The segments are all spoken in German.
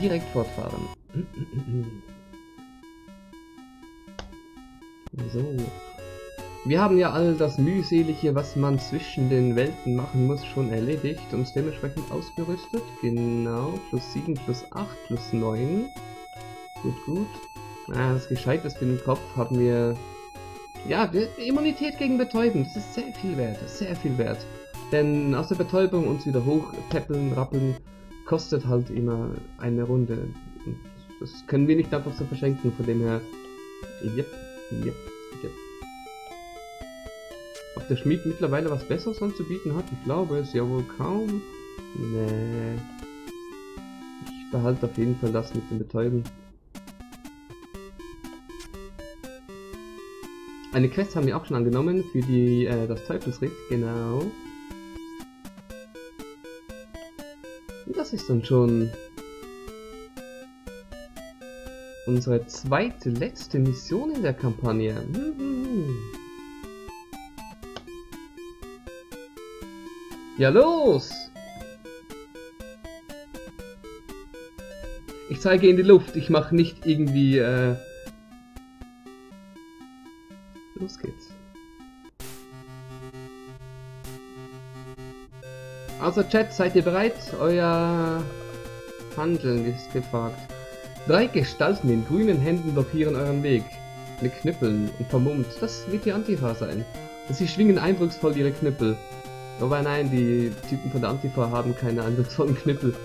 Direkt fortfahren. So. Wir haben ja all das mühselige, was man zwischen den Welten machen muss, schon erledigt. Uns dementsprechend ausgerüstet. Genau. Plus 7, plus 8, plus 9. Gut, gut. Ah, das Gescheiteste im Kopf haben wir... Ja, Immunität gegen Betäuben. Das ist sehr viel wert. Sehr viel wert. Denn aus der Betäubung uns wieder hochpäppeln, rappeln, kostet halt immer eine Runde. Und das können wir nicht einfach so verschenken, von dem her... Yep, yep, yep. Ob der Schmied mittlerweile was Besseres anzubieten hat? Ich glaube es ja wohl kaum. Nee. Ich behalte auf jeden Fall das mit dem Betäuben. Eine Quest haben wir auch schon angenommen für die äh, das Teufelsritt, genau. Ist dann schon unsere zweite, letzte Mission in der Kampagne. Mhm. Ja los! Ich zeige in die Luft, ich mache nicht irgendwie äh, Los geht's. Also Chat, seid ihr bereit? Euer Handeln ist gefragt. Drei Gestalten in grünen Händen blockieren euren Weg. Mit Knüppeln und vermummt. Das wird die Antifa sein. Sie schwingen eindrucksvoll ihre Knüppel. Aber nein, die Typen von der Antifa haben keine eindrucksvollen Knüppel.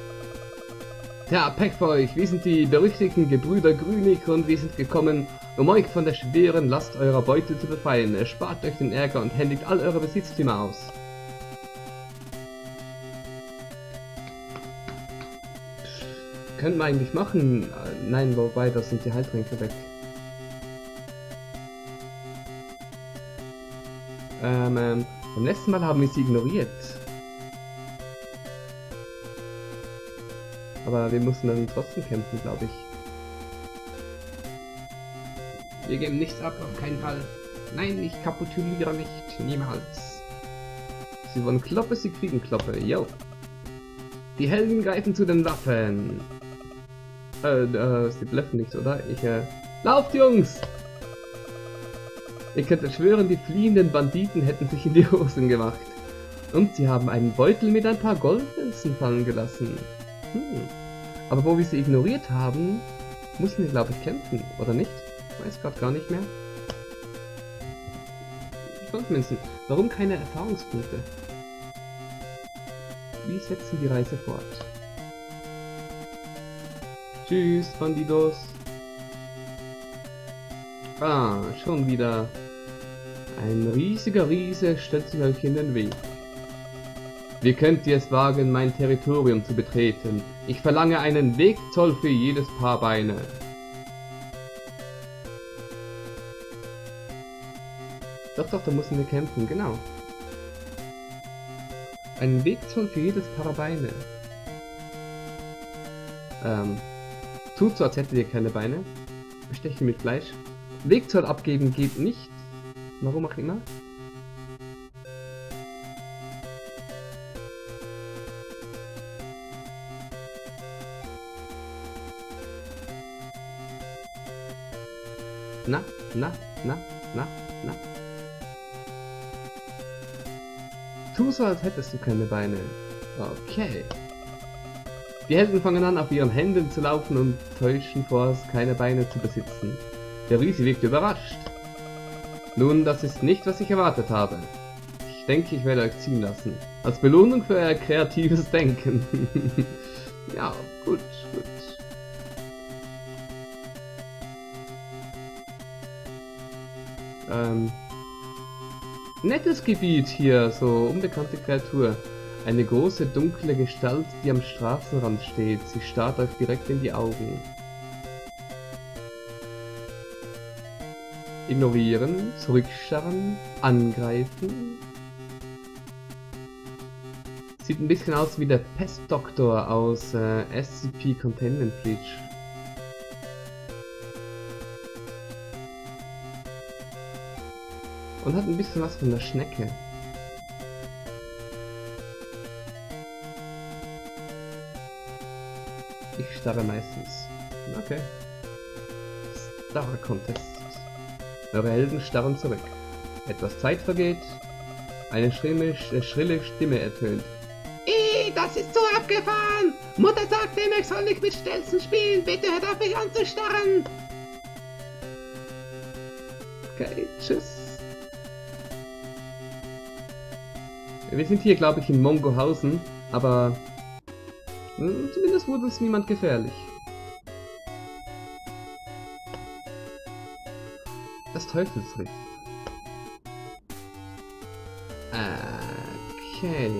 Ja, Pech für euch. Wir sind die berüchtigten Gebrüder Grünig und wir sind gekommen, um euch von der schweren Last eurer Beute zu befreien, erspart euch den Ärger und händigt all eure Besitztümer aus. Können wir eigentlich machen? Nein, wobei, das sind die Heiltränke weg. Ähm, ähm, beim letzten Mal haben wir sie ignoriert. Aber wir mussten dann trotzdem kämpfen, glaube ich. Wir geben nichts ab, auf keinen Fall. Nein, ich kapituliere nicht. Niemals. Sie wollen Kloppe, sie kriegen Kloppe. Yo. Die Helden greifen zu den Waffen. Äh, äh, sie bluffen nicht, oder? Ich, äh... Lauft, Jungs! Ihr könnt schwören, die fliehenden Banditen hätten sich in die Hosen gemacht. Und sie haben einen Beutel mit ein paar Goldmünzen fallen gelassen. Hm. Aber wo wir sie ignoriert haben, mussten wir, glaube ich, kämpfen, oder nicht? weiß gerade gar nicht mehr. Goldmünzen. Warum keine Erfahrungspunkte? Wie setzen die Reise fort? Tschüss, Bandidos. Ah, schon wieder. Ein riesiger Riese stellt sich euch in den Weg. Wie könnt ihr es wagen, mein Territorium zu betreten? Ich verlange einen Wegzoll für jedes Paar Beine. Doch, doch, da müssen wir kämpfen, genau. Ein Wegzoll für jedes Paar Beine. Ähm, tut so, als hättet ihr keine Beine. Bestechen mit Fleisch. Wegzoll abgeben geht nicht. Warum auch immer. Na, na, na, na, na. Tu so, als hättest du keine Beine. Okay. Die Helden fangen an, auf ihren Händen zu laufen und täuschen vor, keine Beine zu besitzen. Der Riese wirkt überrascht. Nun, das ist nicht, was ich erwartet habe. Ich denke, ich werde euch ziehen lassen. Als Belohnung für euer kreatives Denken. ja, gut, gut. Ähm, nettes Gebiet hier, so unbekannte Kreatur. Eine große dunkle Gestalt, die am Straßenrand steht. Sie starrt euch direkt in die Augen. Ignorieren, zurückstarren, angreifen. Sieht ein bisschen aus wie der Pestdoktor aus äh, SCP Containment Breach. Und hat ein bisschen was von der Schnecke. Ich starre meistens. Okay. Star Contest. Eure Helden starren zurück. Etwas Zeit vergeht. Eine schrille, äh, schrille Stimme ertönt. Ih, das ist so abgefahren! Mutter sagte ihm, ich soll nicht mit Stelzen spielen. Bitte hört auf mich anzustarren. Okay, tschüss. Wir sind hier, glaube ich, in Mongohausen, aber zumindest wurde uns niemand gefährlich. Das Teufelsriff. Okay.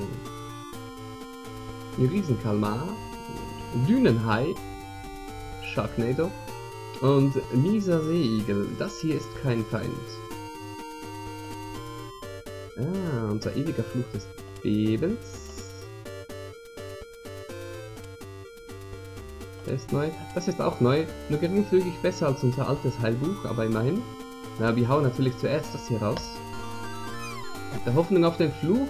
Riesenkalmar, Dünenhai, Sharknado und mieser Seeigel. Das hier ist kein Feind. Ah, unser ewiger Fluch des Bebens. Der ist neu. Das ist auch neu. Nur geringfügig besser als unser altes Heilbuch, aber immerhin. Na, wir hauen natürlich zuerst das hier raus. Mit der Hoffnung auf den Fluch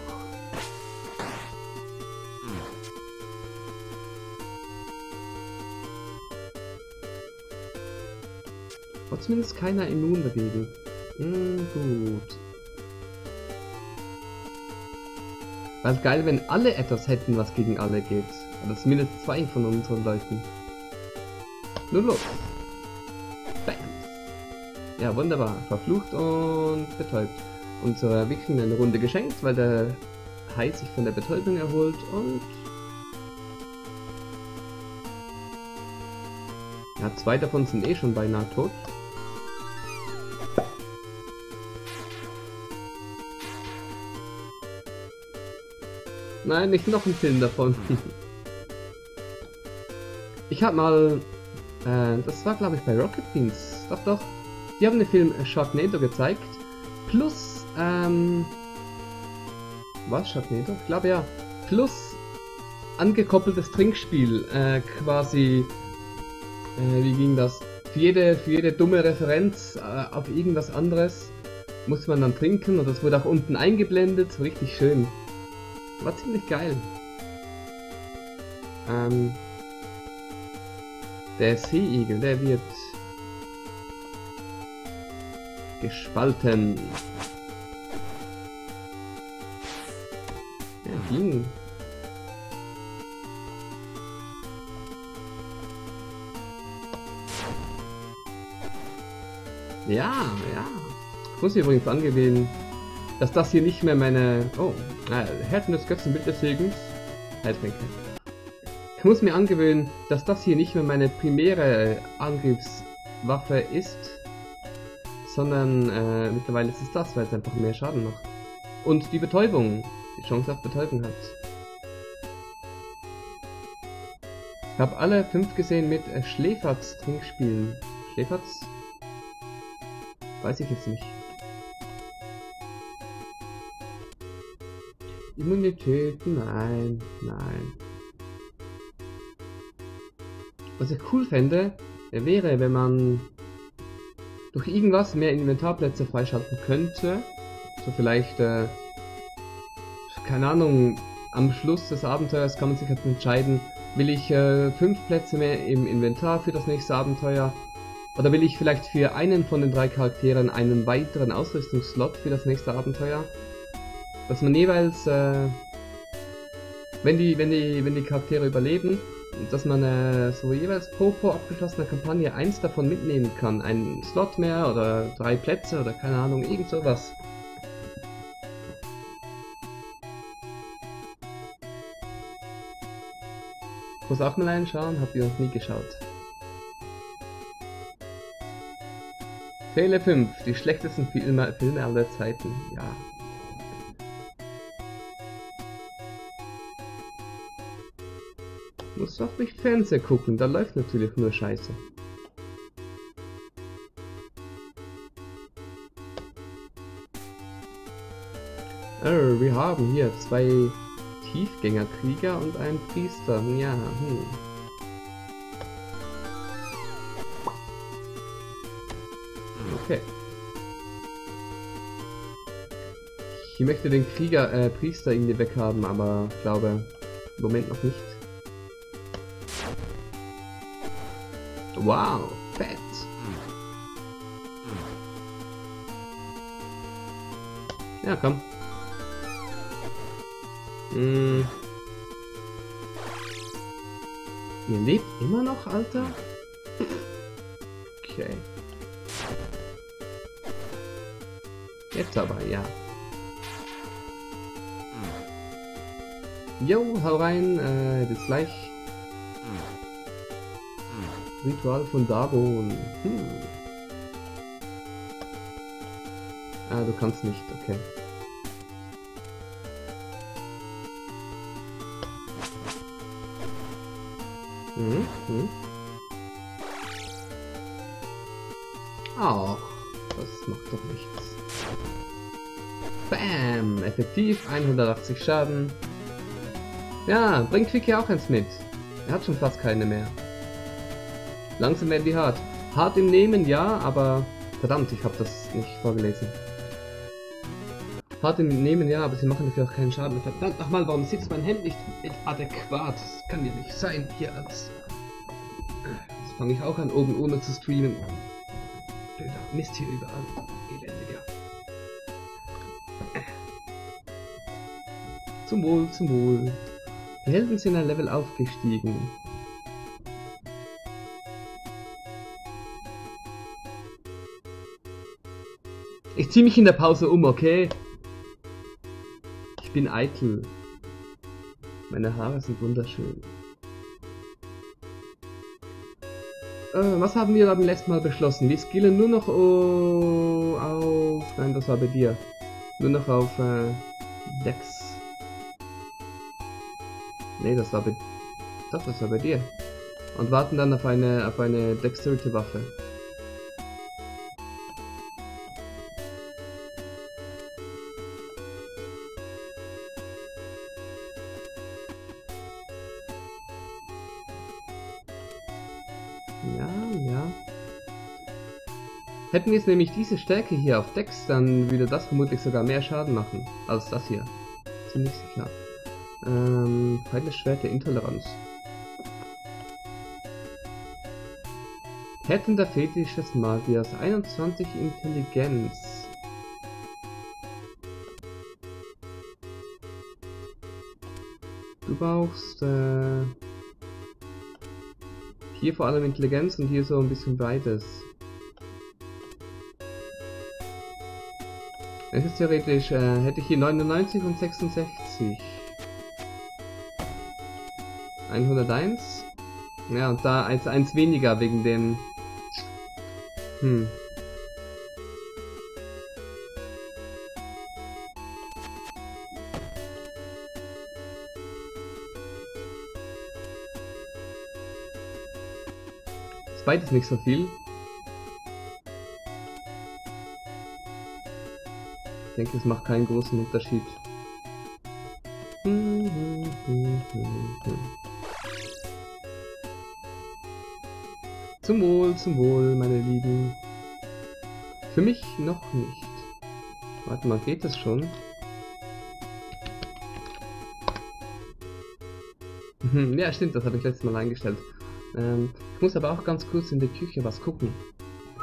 War zumindest keiner immun dagegen. Hm, gut. Wäre geil, wenn alle etwas hätten, was gegen alle geht. Oder zumindest zwei von unseren Leuten. Nur los. Bam. Ja, wunderbar. Verflucht und betäubt. Unserer Wichsen eine Runde geschenkt, weil der Hai sich von der Betäubung erholt und... Ja, zwei davon sind eh schon beinahe tot. Nein, nicht noch ein Film davon. Ich habe mal, äh, das war glaube ich bei Rocket Beans, doch doch, die haben den Film Sharknado gezeigt, plus, ähm, was, Sharknado? Ich glaube ja, plus angekoppeltes Trinkspiel, äh, quasi, äh, wie ging das? Für jede, für jede dumme Referenz äh, auf irgendwas anderes muss man dann trinken und das wurde auch unten eingeblendet, so richtig schön. War ziemlich geil. Ähm, der Seeigel, der wird gespalten. Ja, ging. Ja, ja. Ich muss übrigens angewählen, dass das hier nicht mehr meine... Oh, äh, Härten des Götzenbild des Segens. Heiltränke. Muss mir angewöhnen, dass das hier nicht mehr meine primäre Angriffswaffe ist, sondern äh, mittlerweile ist es das, weil es einfach mehr Schaden macht. Und die Betäubung, die Chance auf Betäubung hat. Ich habe alle fünf gesehen mit äh, Schläferz Trinkspielen. Schläferz? Weiß ich jetzt nicht. Immunität, nein, nein. Was ich cool fände, wäre, wenn man durch irgendwas mehr Inventarplätze freischalten könnte. So vielleicht, äh, keine Ahnung, am Schluss des Abenteuers kann man sich halt entscheiden, will ich äh, fünf Plätze mehr im Inventar für das nächste Abenteuer oder will ich vielleicht für einen von den drei Charakteren einen weiteren Ausrüstungsslot für das nächste Abenteuer? dass man jeweils, äh, wenn die, wenn die, wenn die Charaktere überleben, dass man äh, so jeweils pro pro abgeschlossener Kampagne eins davon mitnehmen kann. Ein Slot mehr oder drei Plätze oder keine Ahnung, irgend sowas. Muss auch mal einschauen, habt ihr noch nie geschaut. Tele 5, die schlechtesten Filme, Filme aller Zeiten. Ja, Muss doch nicht Fernseher gucken, da läuft natürlich nur Scheiße. Oh, wir haben hier zwei Tiefgängerkrieger und einen Priester. Ja, hm. Okay. Ich möchte den Krieger, äh, Priester irgendwie weghaben, aber ich glaube, im Moment noch nicht. Wow, fett. Ja, komm. Hm. Ihr lebt immer noch, Alter? Okay. Jetzt aber, ja. Jo, hau rein, äh, bis gleich. Ritual von Dagon. Hm. Ah, du kannst nicht, okay. Mhm. Mhm. Ach, das macht doch nichts. Bam! Effektiv, 180 Schaden. Ja, bringt Quickie auch eins mit. Er hat schon fast keine mehr. Langsam werden die hart. Hart im Nehmen, ja, aber... Verdammt, ich habe das nicht vorgelesen. Hart im Nehmen, ja, aber sie machen dafür auch keinen Schaden. Verdammt nochmal, warum sitzt mein Hemd nicht adäquat? Das kann ja nicht sein, hier als... Jetzt fange ich auch an, oben ohne zu streamen. Blöder Mist hier überall. Elendiger. Zum Wohl, zum Wohl. Die Helden sind ein Level aufgestiegen. Ich zieh mich in der Pause um, okay? Ich bin eitel. Meine Haare sind wunderschön. Äh, was haben wir beim letzten Mal beschlossen? Wir skillen nur noch oh, auf... Nein, das war bei dir. Nur noch auf äh, Dex. Nee, das war bei... Doch, das war bei dir. Und warten dann auf eine, auf eine Dexterity-Waffe. Hätten wir jetzt nämlich diese Stärke hier auf Dex, dann würde das vermutlich sogar mehr Schaden machen als das hier. Ziemlich sicher. Ähm, Schwert der Intoleranz. Hätten der Fetisch des Magiers 21 Intelligenz. Du brauchst äh, hier vor allem Intelligenz und hier so ein bisschen beides. Es ist theoretisch, äh, hätte ich hier 99 und 66. 101. Ja, und da als eins weniger wegen dem... Hm. Beides nicht so viel. Denke, es macht keinen großen Unterschied. Hm, hm, hm, hm, hm. Zum Wohl, zum Wohl, meine Lieben. Für mich noch nicht. Warte mal, geht das schon? Mhm, ja, stimmt, das habe ich letztes Mal eingestellt. Ähm, ich muss aber auch ganz kurz in der Küche was gucken.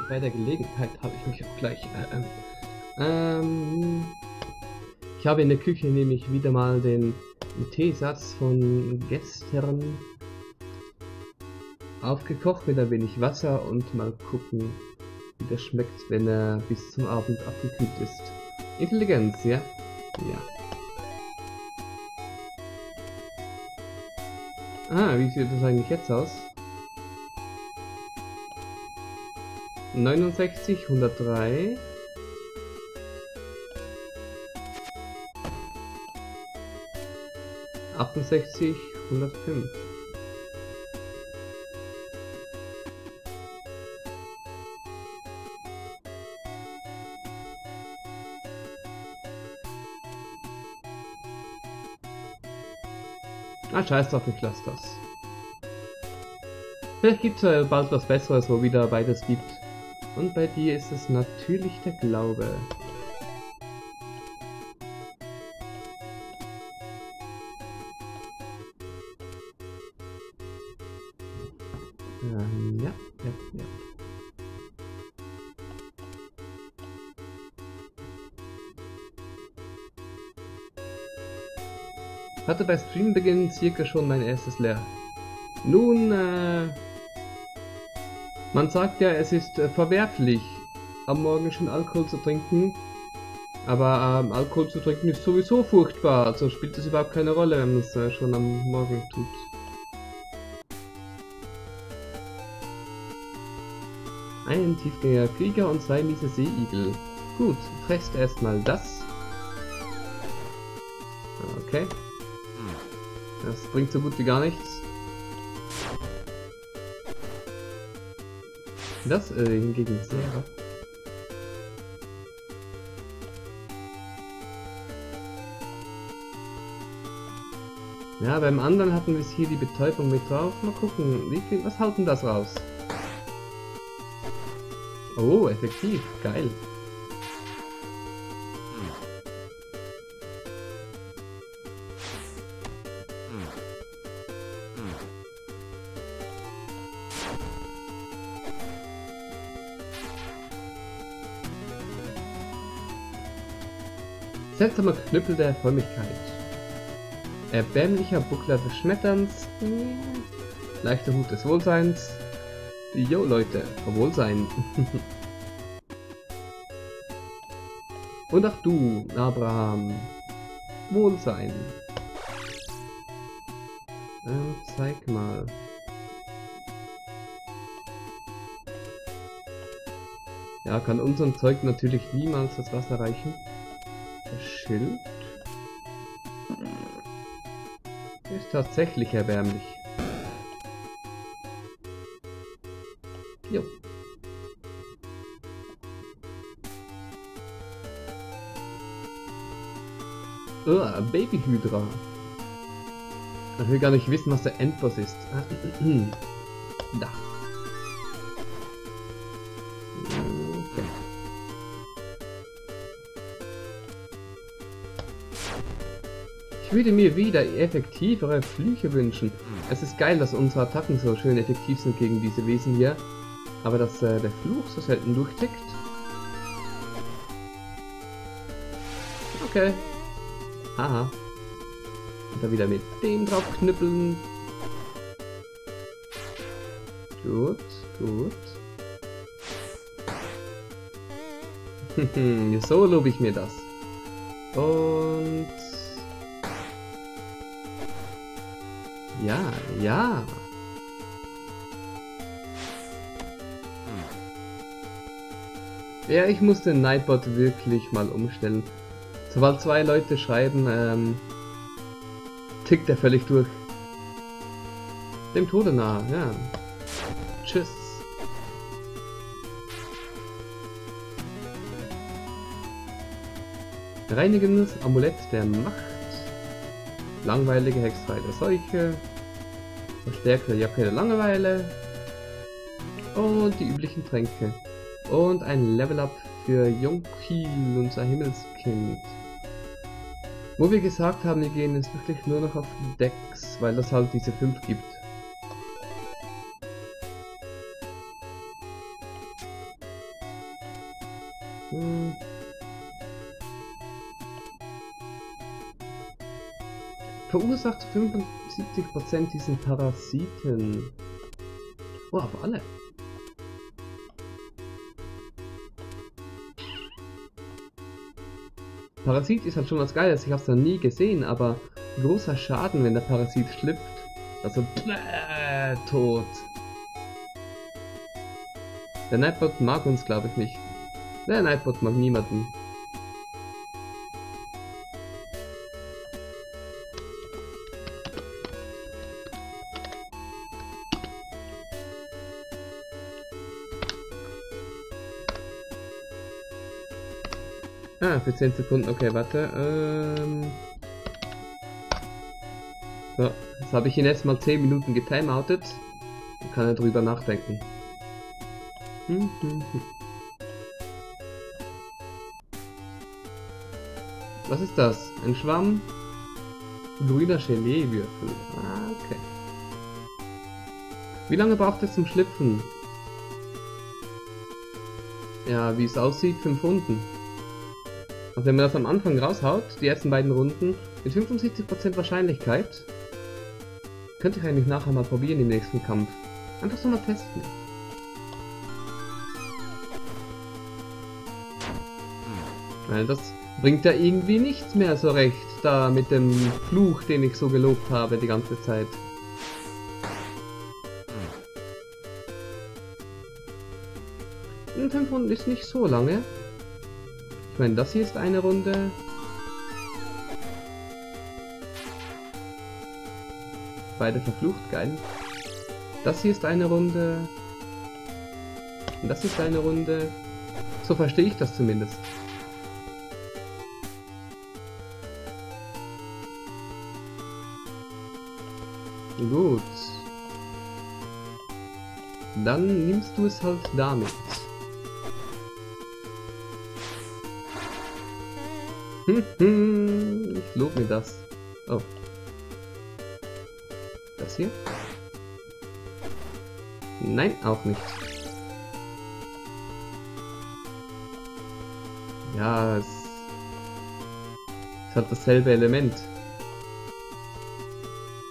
Bei der Gelegenheit habe ich mich auch gleich... Äh, ähm, ich habe in der Küche nämlich wieder mal den Teesatz von gestern aufgekocht mit ein wenig Wasser und mal gucken, wie das schmeckt, wenn er bis zum Abend abgekühlt ist. Intelligenz, ja? Ja. Ah, wie sieht das eigentlich jetzt aus? 69, 103. Achtundsechzig, hundertfünf. Ah, scheiß drauf, ich lass das. Vielleicht gibt es bald was Besseres, wo wieder beides gibt. Und bei dir ist es natürlich der Glaube. Hatte bei Streambeginn circa schon mein erstes leer. Nun, äh, man sagt ja, es ist äh, verwerflich, am Morgen schon Alkohol zu trinken. Aber ähm, Alkohol zu trinken ist sowieso furchtbar, also spielt es überhaupt keine Rolle, wenn man es äh, schon am Morgen tut. Ein tiefgängiger Krieger und zwei miese Seeigel. Gut, fresst erstmal das. Okay. Das bringt so gut wie gar nichts. Das äh, hingegen sehr. Ja, beim anderen hatten wir es hier die Betäubung mit drauf. Mal gucken, wie viel, was haut denn das raus? Oh, effektiv, geil. Seltsamer Knüppel der Frömmigkeit. Erbärmlicher Buckler des Schmetterns. Leichter Hut des Wohlseins. Jo Leute, Wohlsein. Und auch du, Abraham. Wohlsein. Ähm, zeig mal. Ja, kann unserem Zeug natürlich niemals das Wasser reichen. Schild ist tatsächlich erbärmlich. Jo. Oh, Babyhydra. Ich will gar nicht wissen, was der Endboss ist. da. Würde mir wieder effektivere Flüche wünschen. Es ist geil, dass unsere Attacken so schön effektiv sind gegen diese Wesen hier. Aber dass äh, der Fluch so selten durchtickt. Okay. Aha. Und dann wieder mit dem drauf knüppeln. Gut, gut. so lobe ich mir das. Und Ja, ja. Ja, ich muss den Nightbot wirklich mal umstellen. Sobald zwei Leute schreiben, ähm, tickt er völlig durch. Dem Tode nahe, ja. Tschüss. Reinigendes Amulett der Macht. Langweilige Hexerei der Seuche. Verstärkte Jacke der Langeweile. Und die üblichen Tränke. Und ein Level-Up für Jonkin, unser Himmelskind. Wo wir gesagt haben, wir gehen jetzt wirklich nur noch auf Decks, weil das halt diese 5 gibt. Verursacht 5 70% diesen Parasiten. Oh, aber alle. Parasit ist halt schon was Geiles, ich hab's noch nie gesehen, aber großer Schaden, wenn der Parasit schlüpft. Also, bläh, tot. Der Nightbot mag uns, glaube ich, nicht. Der Nightbot mag niemanden. Für 10 Sekunden. Okay, warte. Ähm so, jetzt habe ich ihn erst mal 10 Minuten getimeoutet. Dann kann er drüber nachdenken. Hm, hm, hm. Was ist das? Ein Schwamm? Grüner Gelee-Würfel. Ah, okay. Wie lange braucht es zum Schlüpfen? Ja, wie es aussieht, 5 Runden. Also wenn man das am Anfang raushaut, die ersten beiden Runden, mit 75% Wahrscheinlichkeit, könnte ich eigentlich nachher mal probieren im nächsten Kampf. Einfach so mal testen. Weil das bringt ja irgendwie nichts mehr so recht, da mit dem Fluch, den ich so gelobt habe die ganze Zeit. Und 5 Runden ist nicht so lange. Ich meine, das hier ist eine Runde. Beide verflucht, geil. Das hier ist eine Runde. Und das ist eine Runde. So verstehe ich das zumindest. Gut. Dann nimmst du es halt damit. Ich lob mir das. Oh. Das hier? Nein, auch nicht. Ja, es, es hat dasselbe Element.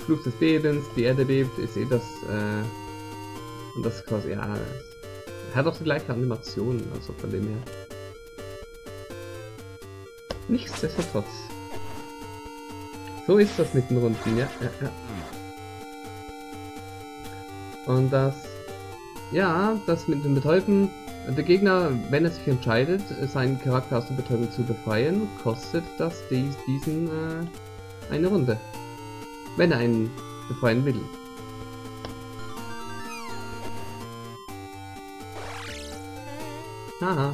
Fluch des Bebens, die Erde bebt, ist eh das, äh, und das quasi, ja, es hat auch die gleiche Animation, also von dem her. Nichtsdestotrotz. So ist das mit den Runden, ja, ja, ja. Und das, ja, das mit dem Betäuben, der Gegner, wenn er sich entscheidet, seinen Charakter aus der Betäubung zu befreien, kostet das dies, diesen äh, eine Runde. Wenn er einen befreien will. Haha.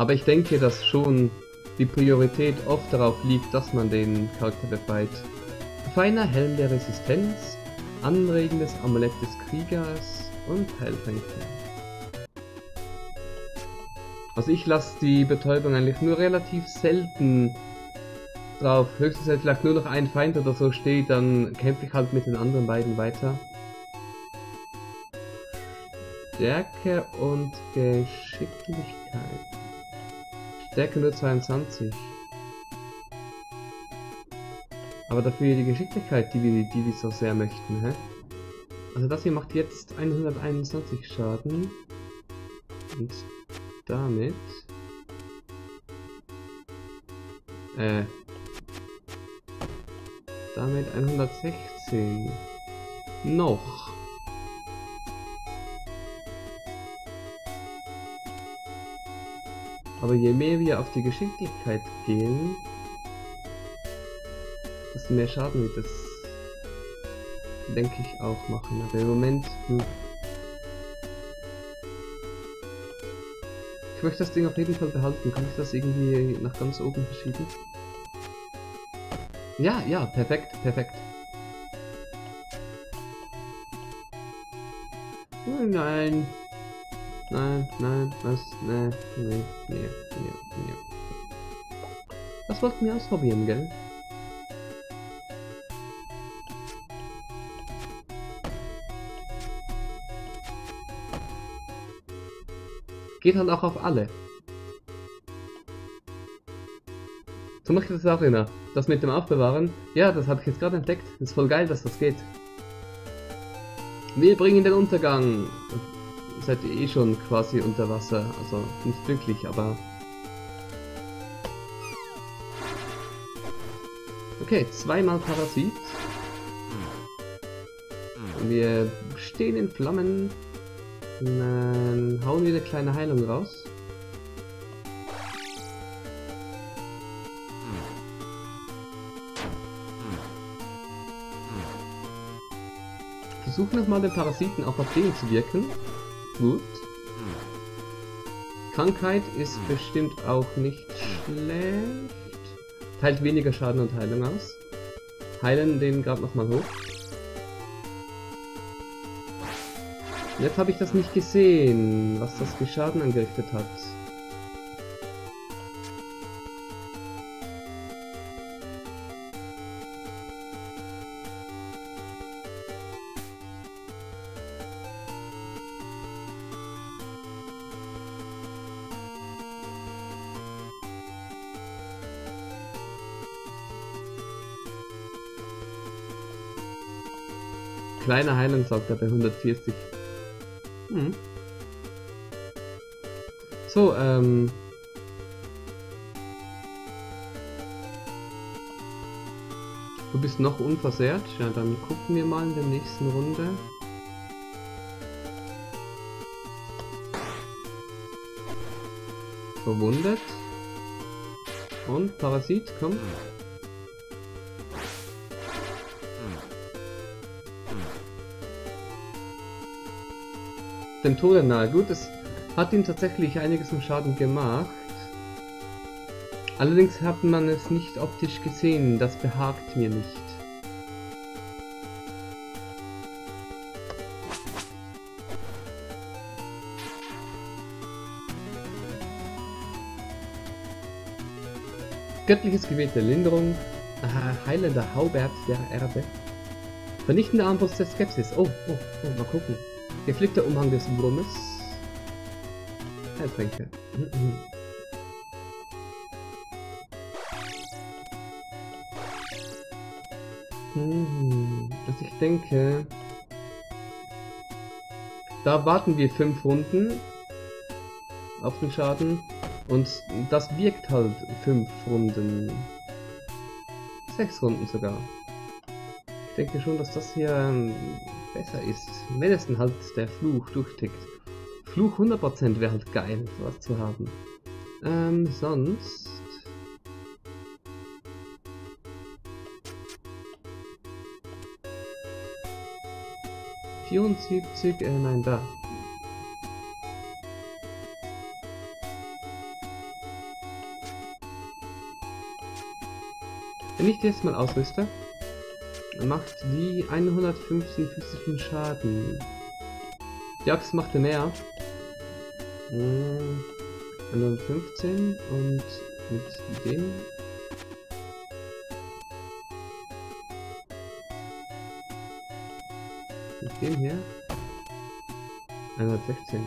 Aber ich denke, dass schon die Priorität oft darauf liegt, dass man den Charakter befreit. Feiner Helm der Resistenz, anregendes Amulett des Kriegers und Heiltränke. Also ich lasse die Betäubung eigentlich nur relativ selten drauf. Höchstens wenn vielleicht nur noch ein Feind oder so steht, dann kämpfe ich halt mit den anderen beiden weiter. Stärke und Geschicklichkeit. Stärke nur 22. Aber dafür die Geschicklichkeit, die wir, die wir so sehr möchten, hä? Also das hier macht jetzt 121 Schaden. Und damit... Äh... Damit 116. Noch. Aber je mehr wir auf die Geschicklichkeit gehen, desto mehr Schaden wird es, denke ich, auch machen. Aber im Moment... Hm. Ich möchte das Ding auf jeden Fall behalten. Kann ich das irgendwie nach ganz oben verschieben? Ja, ja, perfekt, perfekt. Nein. Nein, nein, was? Nein, nee, nee, nee, nee. Das wollten wir ausprobieren, gell? Geht halt auch auf alle. So mache ich das auch immer. Das mit dem Aufbewahren, ja, das habe ich jetzt gerade entdeckt. Ist voll geil, dass das geht. Wir bringen den Untergang seid ihr eh schon quasi unter Wasser. Also nicht wirklich, aber... Okay, zweimal Parasit. Wir stehen in Flammen. Dann hauen wir eine kleine Heilung raus. Versuchen nochmal den Parasiten auch auf den zu wirken. Gut. Krankheit ist bestimmt auch nicht schlecht. Teilt weniger Schaden und Heilung aus. Heilen den gerade nochmal hoch. Jetzt habe ich das nicht gesehen, was das für Schaden angerichtet hat. Kleine Heilung sagt er bei 140. Hm. So, ähm... Du bist noch unversehrt? Ja, dann gucken wir mal in der nächsten Runde. Verwundet. Und Parasit, komm. Dem Tode nahe. Gut, es hat ihm tatsächlich einiges im Schaden gemacht. Allerdings hat man es nicht optisch gesehen, das behagt mir nicht. Göttliches Gebet der Linderung, heilender Haubert der Erbe, vernichtender Armbrust der Skepsis, oh, oh, oh, mal gucken, geflickter Umhang des Wurmes, Heiltränke. Mhm. Also ich denke, da warten wir fünf Runden auf den Schaden und das wirkt halt fünf Runden, sechs Runden sogar. Ich denke schon, dass das hier ähm, besser ist, wenn es denn halt der Fluch durchtickt. Fluch 100% wäre halt geil, was zu haben. Ähm, sonst... 74, äh, nein, da. Wenn ich jetzt mal ausrüste, macht die 115 physischen Schaden. Die Axt machte mehr. Hm, 115 und mit dem Mit dem hier? 116.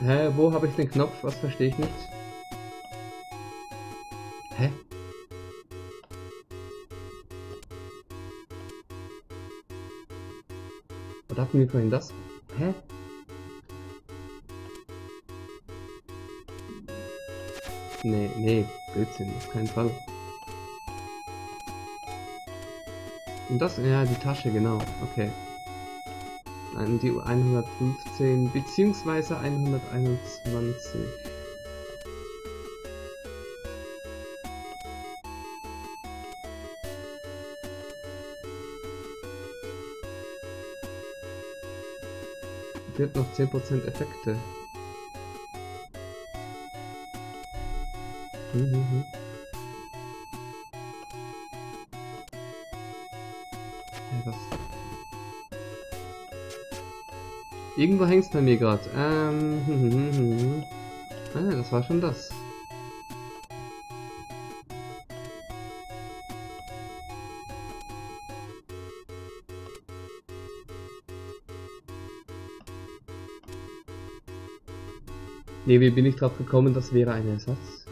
Hä, wo habe ich den Knopf? Was verstehe ich nicht? Hä? Was hatten wir vorhin das? Hä? Nee, nee, Blödsinn, auf keinen Fall. Und das, ja, die Tasche, genau, okay. Nein, die 115 beziehungsweise 121. Wird noch 10% Effekte. Mhm. Irgendwo hängt's bei mir gerade. Ähm, hm, hm, hm, ah, das war schon das. Nee, wie bin ich drauf gekommen, das wäre ein Ersatz?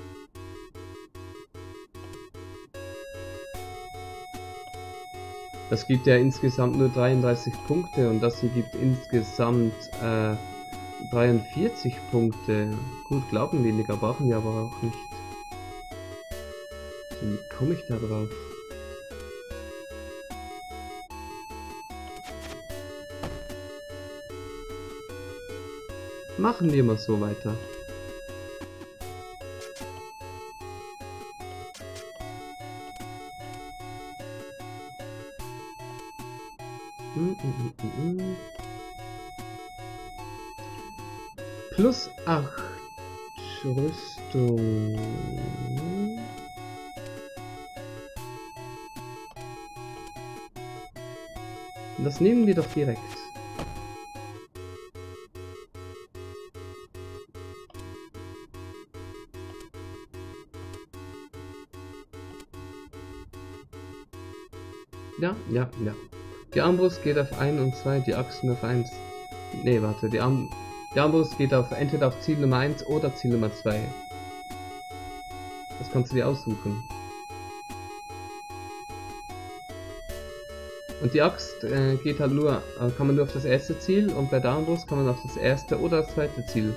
Das gibt ja insgesamt nur 33 Punkte und das hier gibt insgesamt äh, 43 Punkte. Gut, glauben weniger, brauchen wir aber auch nicht. Wie komme ich da drauf? Machen wir mal so weiter. Das nehmen wir doch direkt. Ja, ja, ja. Die Armbrust geht auf 1 und 2, die Achsen auf 1. Ne, warte, die Arm... Der andere geht auf, entweder auf Ziel Nummer 1 oder Ziel Nummer 2. Das kannst du dir aussuchen. Und die Axt äh, geht halt nur, äh, kann man nur auf das erste Ziel und bei Downburst kann man auf das erste oder das zweite Ziel.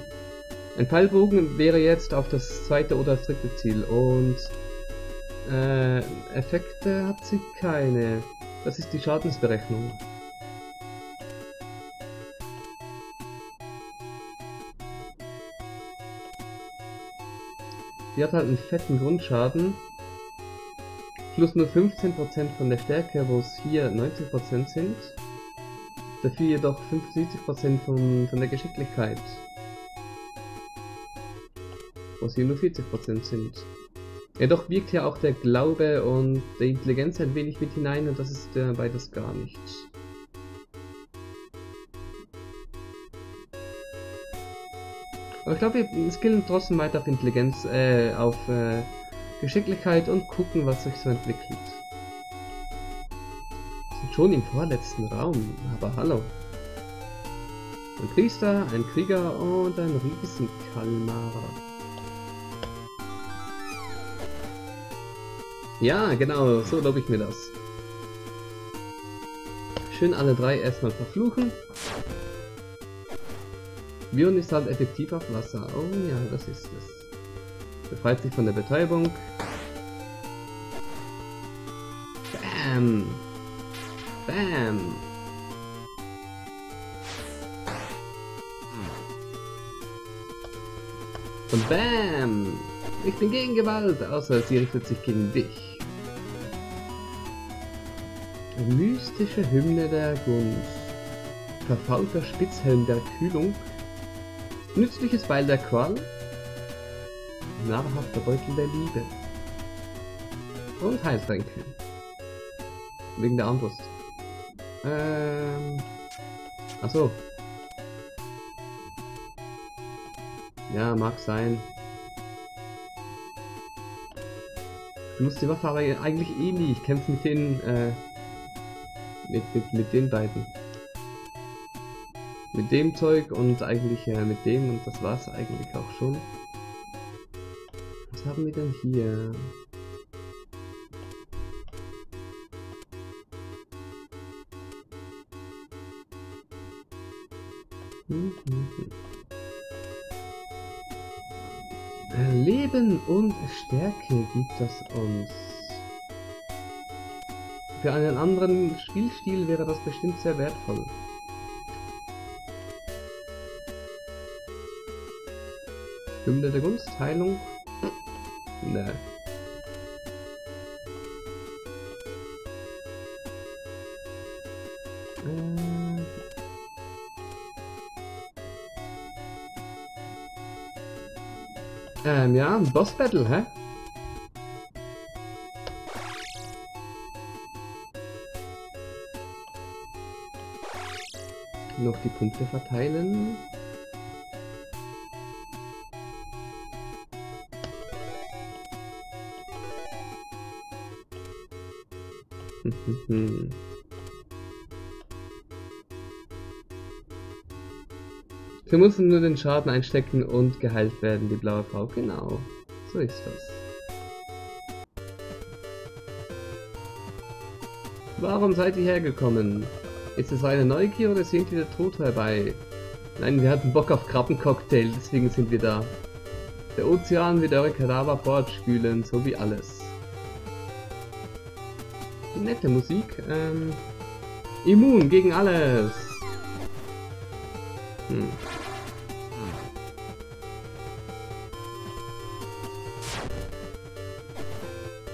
Ein Pfeilbogen wäre jetzt auf das zweite oder das dritte Ziel und äh, Effekte hat sie keine. Das ist die Schadensberechnung. Die hat halt einen fetten Grundschaden. Plus nur 15% von der Stärke, wo es hier 90% sind. Dafür jedoch 75% von, von der Geschicklichkeit. Wo es hier nur 40% sind. Jedoch wirkt ja auch der Glaube und der Intelligenz ein wenig mit hinein und das ist äh, beides gar nichts. Aber ich glaube, wir skillen trotzdem weiter auf Intelligenz, äh, auf äh, Geschicklichkeit und gucken, was sich so entwickelt. Sind schon im vorletzten Raum, aber hallo. Ein Priester, ein Krieger und ein Riesenkalmar. Ja, genau, so glaube ich mir das. Schön alle drei erstmal verfluchen. Bion ist halt effektiv auf Wasser. Oh ja, das ist es. Befreit sich von der Betäubung. Bam! Bam! Und BAM! Ich bin gegen Gewalt, außer sie richtet sich gegen dich. Mystische Hymne der Gunst. Verfaulter Spitzhelm der Kühlung Nützliches Beil der Qual. Nahrhafter Beutel der Liebe. Und Heiltränke. Wegen der Armbrust. Ähm. Achso. Ja, mag sein. Ich muss die Waffe aber eigentlich eh nie. Ich kämpfe mit den, äh, mit, mit, mit den beiden mit dem Zeug und eigentlich äh, mit dem und das war's eigentlich auch schon. Was haben wir denn hier? Hm, hm, hm. Leben und Stärke gibt das uns. Für einen anderen Spielstil wäre das bestimmt sehr wertvoll. Hymne der Gunst, Heilung. Ne. Ähm, ja, Boss Battle, hä? Noch die Punkte verteilen. Hm. Wir müssen nur den Schaden einstecken und geheilt werden, die blaue Frau. Genau. So ist das. Warum seid ihr hergekommen? Ist es eine Neugier oder sind wir tot herbei? Nein, wir hatten Bock auf Krabbencocktail, deswegen sind wir da. Der Ozean wird eure Kadaver fortspülen, so wie alles nette Musik. Ähm, immun gegen alles. Hm.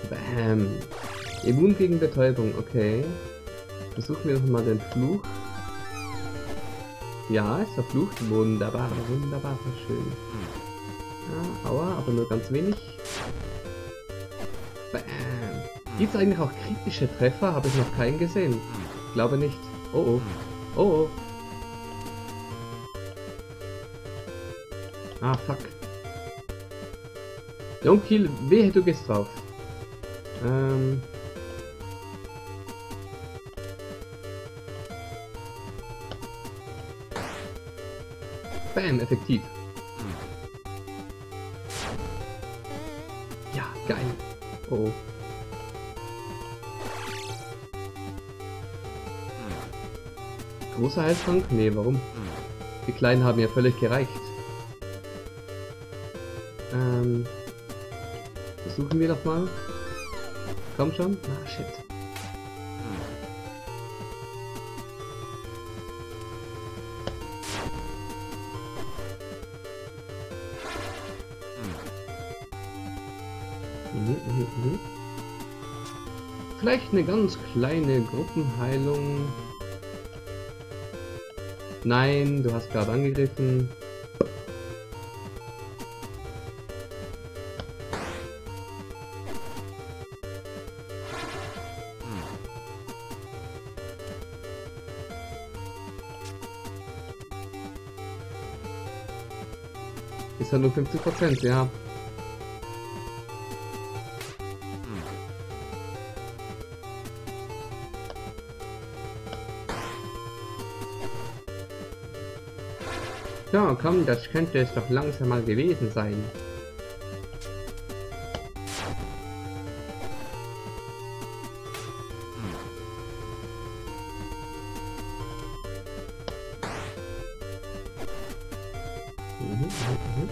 Bam. Immun gegen Betäubung, okay. Versuchen wir nochmal den Fluch. Ja, ist verflucht. Wunderbar, wunderbar, schön. Ja, aua, aber nur ganz wenig. Gibt es eigentlich auch kritische Treffer? Habe ich noch keinen gesehen. Glaube nicht. Oh oh. Oh oh. Ah, fuck. Don't kill. Wehe, du gehst drauf. Ähm... Bam, effektiv. Ja, geil. Oh. Großer Heiltrank? Nee, warum? Die Kleinen haben ja völlig gereicht. Ähm, versuchen wir doch mal. Komm schon. Ah, shit. Mhm, mhm, mhm. Vielleicht eine ganz kleine Gruppenheilung. Nein, du hast gerade angegriffen. Ist ja nur 50 Prozent, ja. So, komm, das könnte es doch langsam mal gewesen sein. Mhm, mhm,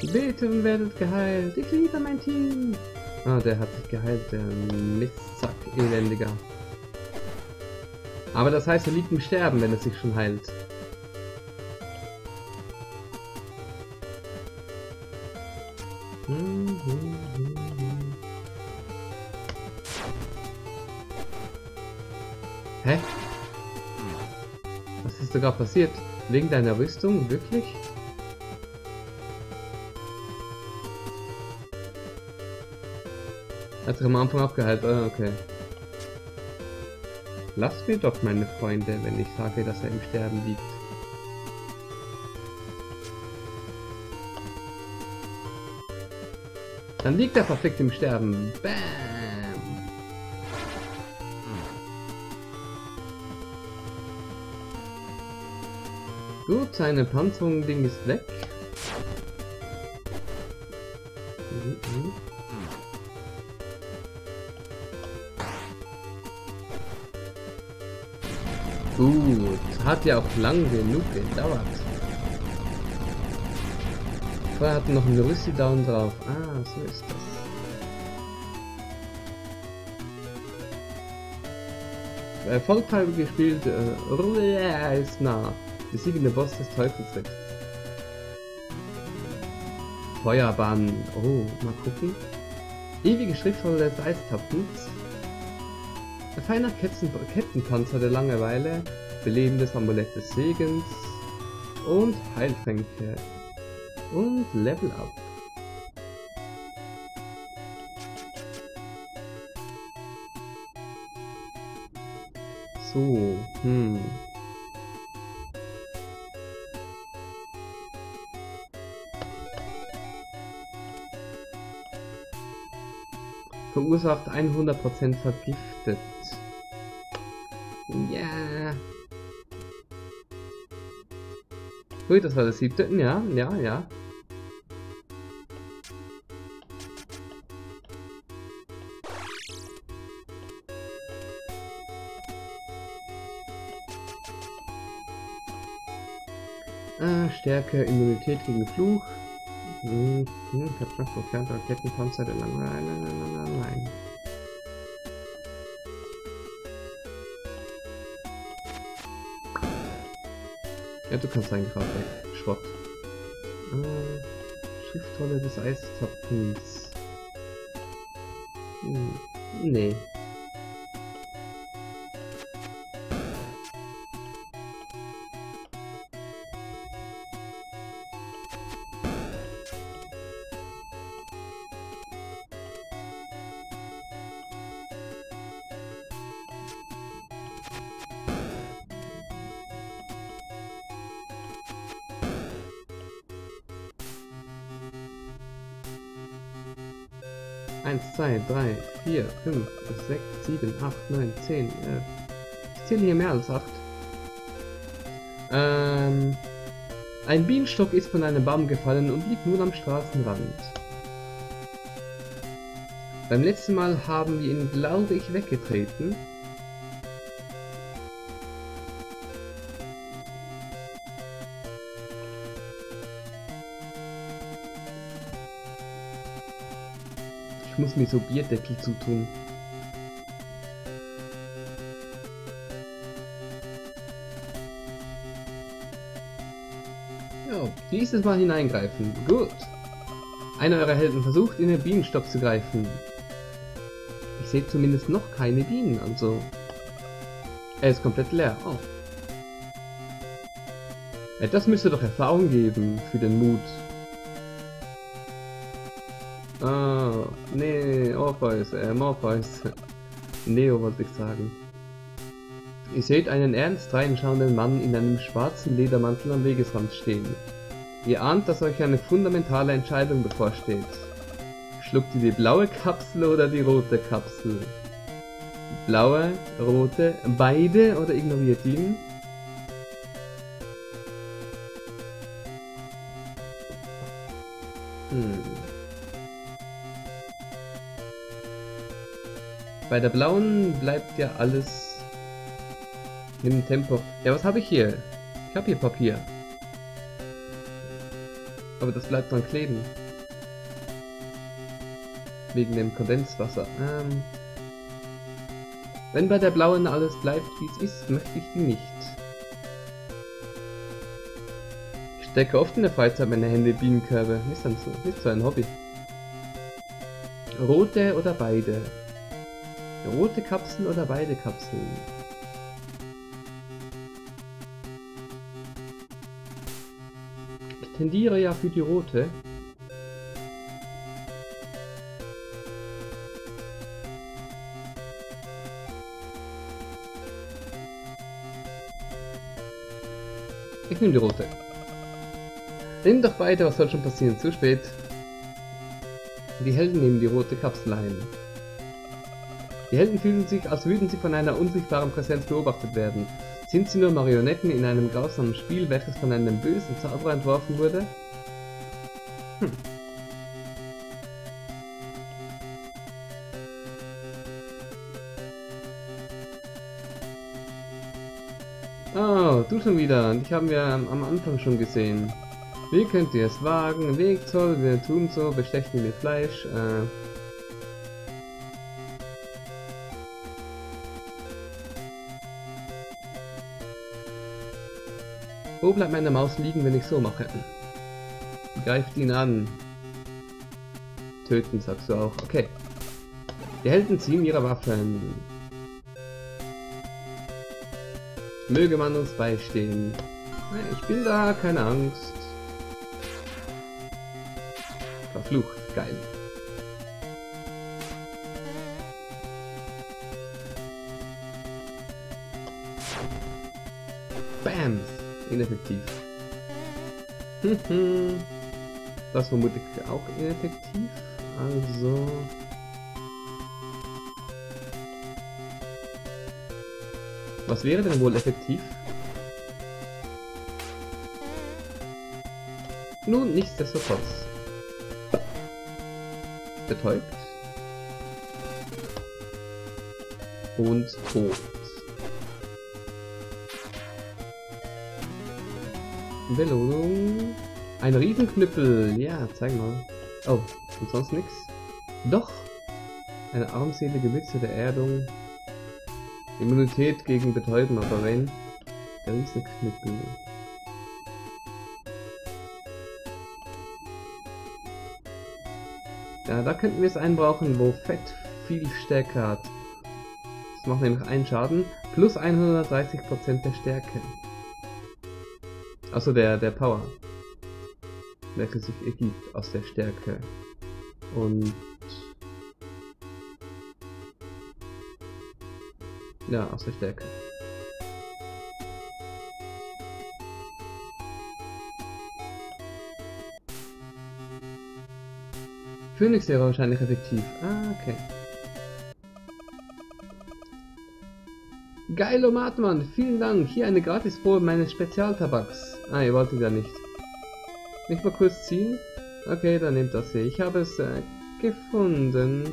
mhm. Bitte werdet geheilt. Ich liebe mein Team. Ah, der hat sich geheilt, der Mistsack, elendiger. Aber das heißt, er liegt im Sterben, wenn er sich schon heilt. Hä? Was ist sogar passiert? Wegen deiner Rüstung? Wirklich? Hat sich am Anfang abgehalten. Ah, okay. Lasst mir doch, meine Freunde, wenn ich sage, dass er im Sterben liegt. Dann liegt er verfickt im Sterben. Bam! Gut, seine Panzerung-Ding ist weg. Mhm, mhm. Gut, hat ja auch lang genug gedauert. Vorher hatten noch ein Rüssi down drauf. Ah, so ist das. Erfolgreich gespielt, äh, ist nah. Besiegende Boss des Teufelsrechts. Feuerbahn. Oh, mal gucken. Ewige Schriftrolle des Eistapfens. Ein feiner Ketten Kettenpanzer der Langeweile, belebendes Amulett des Segens und Heiltränke und Level Up. So, hm. Verursacht 100% vergiftet. Ja. Ui, das war das siebte. Ja, ja, ja. Äh, Stärke, Immunität gegen Fluch. Hm, hm, Vertrag von Rakettenpanzer der Langeweile. Nein. Ja, du kannst einen Grab weg. Schrott. Äh, Schriftrolle des Eistapfens. Hm, nee. Eins, zwei, drei, vier, fünf, sechs, sieben, acht, neun, zehn, elf, zähle hier mehr als acht. Ähm, ein Bienenstock ist von einem Baum gefallen und liegt nun am Straßenrand. Beim letzten Mal haben wir ihn, glaube ich, weggetreten. Ich muss mir so Bierdeckel zutun. Ja, dieses Mal hineingreifen. Gut. Einer eurer Helden versucht, in den Bienenstock zu greifen. Ich sehe zumindest noch keine Bienen, also... Er ist komplett leer. Oh. Das müsste doch Erfahrung geben für den Mut. Nee, Orpheus, äh, Morpheus. Neo wollte ich sagen. Ihr seht einen ernst reinschauenden Mann in einem schwarzen Ledermantel am Wegesrand stehen. Ihr ahnt, dass euch eine fundamentale Entscheidung bevorsteht. Schluckt ihr die blaue Kapsel oder die rote Kapsel? Blaue, rote, beide oder ignoriert ihn? Bei der blauen bleibt ja alles im Tempo. Ja, was habe ich hier? Ich habe hier Papier. Aber das bleibt dann kleben. Wegen dem Kondenswasser. Ähm, wenn bei der blauen alles bleibt, wie es ist, möchte ich die nicht. Ich stecke oft in der Freizeit meine Hände in Bienenkörbe. Ist dann so, ist so ein Hobby. Rote oder beide? Rote Kapseln oder beide Kapseln? Ich tendiere ja für die rote. Ich nehme die rote. Nimm doch beide, was soll schon passieren? Zu spät. Die Helden nehmen die rote Kapsel ein. Die Helden fühlen sich, als würden sie von einer unsichtbaren Präsenz beobachtet werden. Sind sie nur Marionetten in einem grausamen Spiel, welches von einem bösen Zauberer entworfen wurde? Hm. Oh, du schon wieder. Dich haben wir am Anfang schon gesehen. Wie könnt ihr es wagen? Wegzoll, wir tun so, bestechen mit Fleisch. Äh, Wo bleibt meine Maus liegen, wenn ich so mache? Greift ihn an. Töten, sagst du auch. Okay. Die Helden ziehen ihre Waffen. Möge man uns beistehen. Ich bin da, keine Angst. Verflucht, geil. Ineffektiv. das vermutlich auch ineffektiv. Also... Was wäre denn wohl effektiv? Nun, nichtsdestotrotz. Betäubt. Und tot. Belohnung. Ein Riesenknüppel. Ja, zeig mal. Oh, und sonst nichts? Doch. Eine armselige Mütze der Erdung. Immunität gegen Betäuben, aber wenn... Der Riesenknüppel. Ja, da könnten wir es einbrauchen, wo Fett viel stärker hat. Das macht nämlich einen Schaden plus 130% der Stärke. Also der, der Power. Welche sich ergibt aus der Stärke. Und... Ja, aus der Stärke. Phoenix wäre wahrscheinlich effektiv. Ah, okay. Geilo Matmann, vielen Dank. Hier eine Gratisprobe meines Spezialtabaks. Ah, ihr wolltet ja nicht. Nicht mal kurz ziehen? Okay, dann nehmt das hier. Ich habe es äh, gefunden.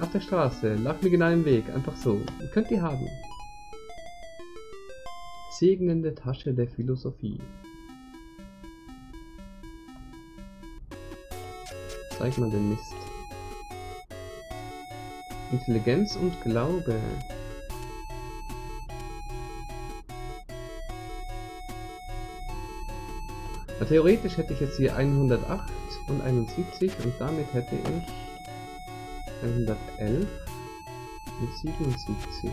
Auf der Straße. Lag mir genau im Weg. Einfach so. Könnt ihr haben. Segnende Tasche der Philosophie. Zeig mal den Mist. Intelligenz und Glaube. Na, theoretisch hätte ich jetzt hier 108 und 71 und damit hätte ich 111 und 77.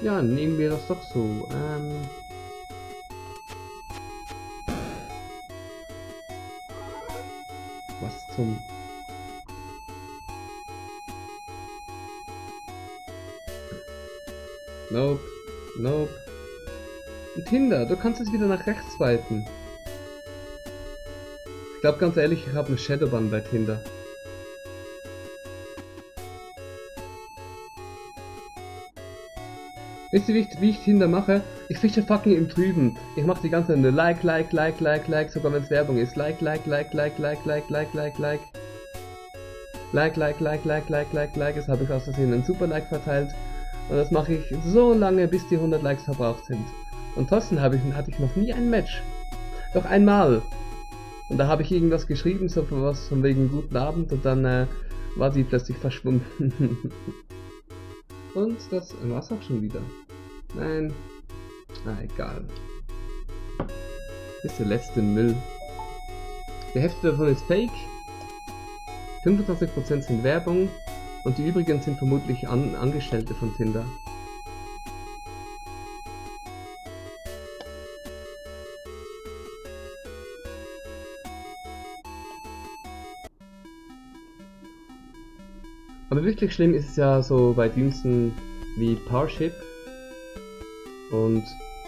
Ja, nehmen wir das doch so. Ähm zum... Nope. Nope. Und Tinder, du kannst es wieder nach rechts swipen. Ich glaube ganz ehrlich, ich habe eine Shadowban bei Tinder. Wisst ihr, wie ich, wie ich Tinder mache? Ich fische fucking im Trüben. Ich mache die ganze Zeit nur Like, Like, Like, Like, Like, sogar wenn es Werbung ist. Like, Like, Like, Like, Like, Like, Like, Like, Like. Like, Like, Like, Like, Like, Like, Like. Jetzt habe ich aus Versehen einen Super Like verteilt. Und das mache ich so lange, bis die 100 Likes verbraucht sind. Und trotzdem habe ich, hatte ich noch nie ein Match. Doch einmal. Und da habe ich irgendwas geschrieben, so was von wegen guten Abend und dann äh, war sie plötzlich verschwunden. Und das war's auch schon wieder. Nein. Na egal. Das ist der letzte Müll. Die Hälfte davon ist Fake. 25% sind Werbung. Und die übrigen sind vermutlich An Angestellte von Tinder. Aber wirklich schlimm ist es ja so bei Diensten wie Parship und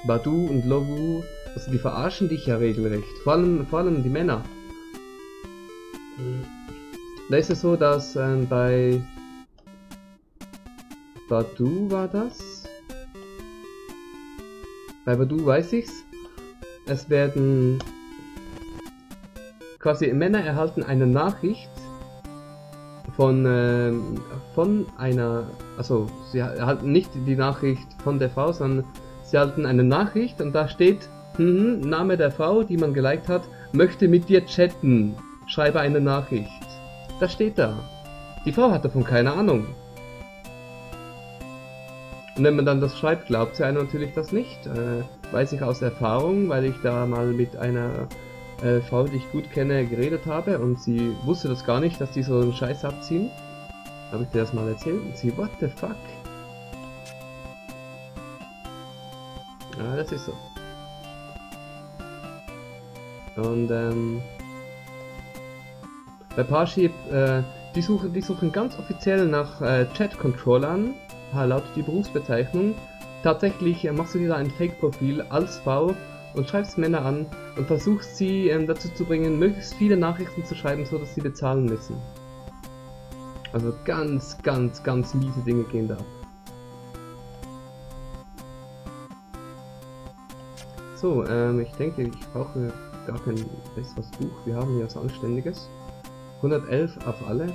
Badu und Lovu, also die verarschen dich ja regelrecht. Vor allem, vor allem die Männer. Da ist es so, dass ähm, bei Badu war das. Bei Badu weiß ich's. Es werden quasi Männer erhalten eine Nachricht von, äh, von einer, also sie erhalten nicht die Nachricht von der Frau, sondern sie erhalten eine Nachricht und da steht, hm, Name der Frau, die man geliked hat, möchte mit dir chatten, schreibe eine Nachricht. Das steht da. Die Frau hat davon keine Ahnung. Und wenn man dann das schreibt, glaubt sie einem natürlich das nicht. Äh, weiß ich aus Erfahrung, weil ich da mal mit einer äh, Frau, die ich gut kenne, geredet habe und sie wusste das gar nicht, dass die so einen Scheiß abziehen. Habe ich dir das mal erzählt und sie, what the fuck? Ja, das ist so. Und ähm, bei Parship, äh, die suchen, die suchen ganz offiziell nach äh, Chat-Controllern, lautet die Berufsbezeichnung. Tatsächlich äh, machst du dir da ein Fake-Profil als Frau und schreibst Männer an und versuchst sie ähm, dazu zu bringen, möglichst viele Nachrichten zu schreiben, so dass sie bezahlen müssen. Also ganz, ganz, ganz miese Dinge gehen da ab. So, ähm, ich denke, ich brauche gar kein besseres Buch. Wir haben hier was Anständiges. 111 auf alle.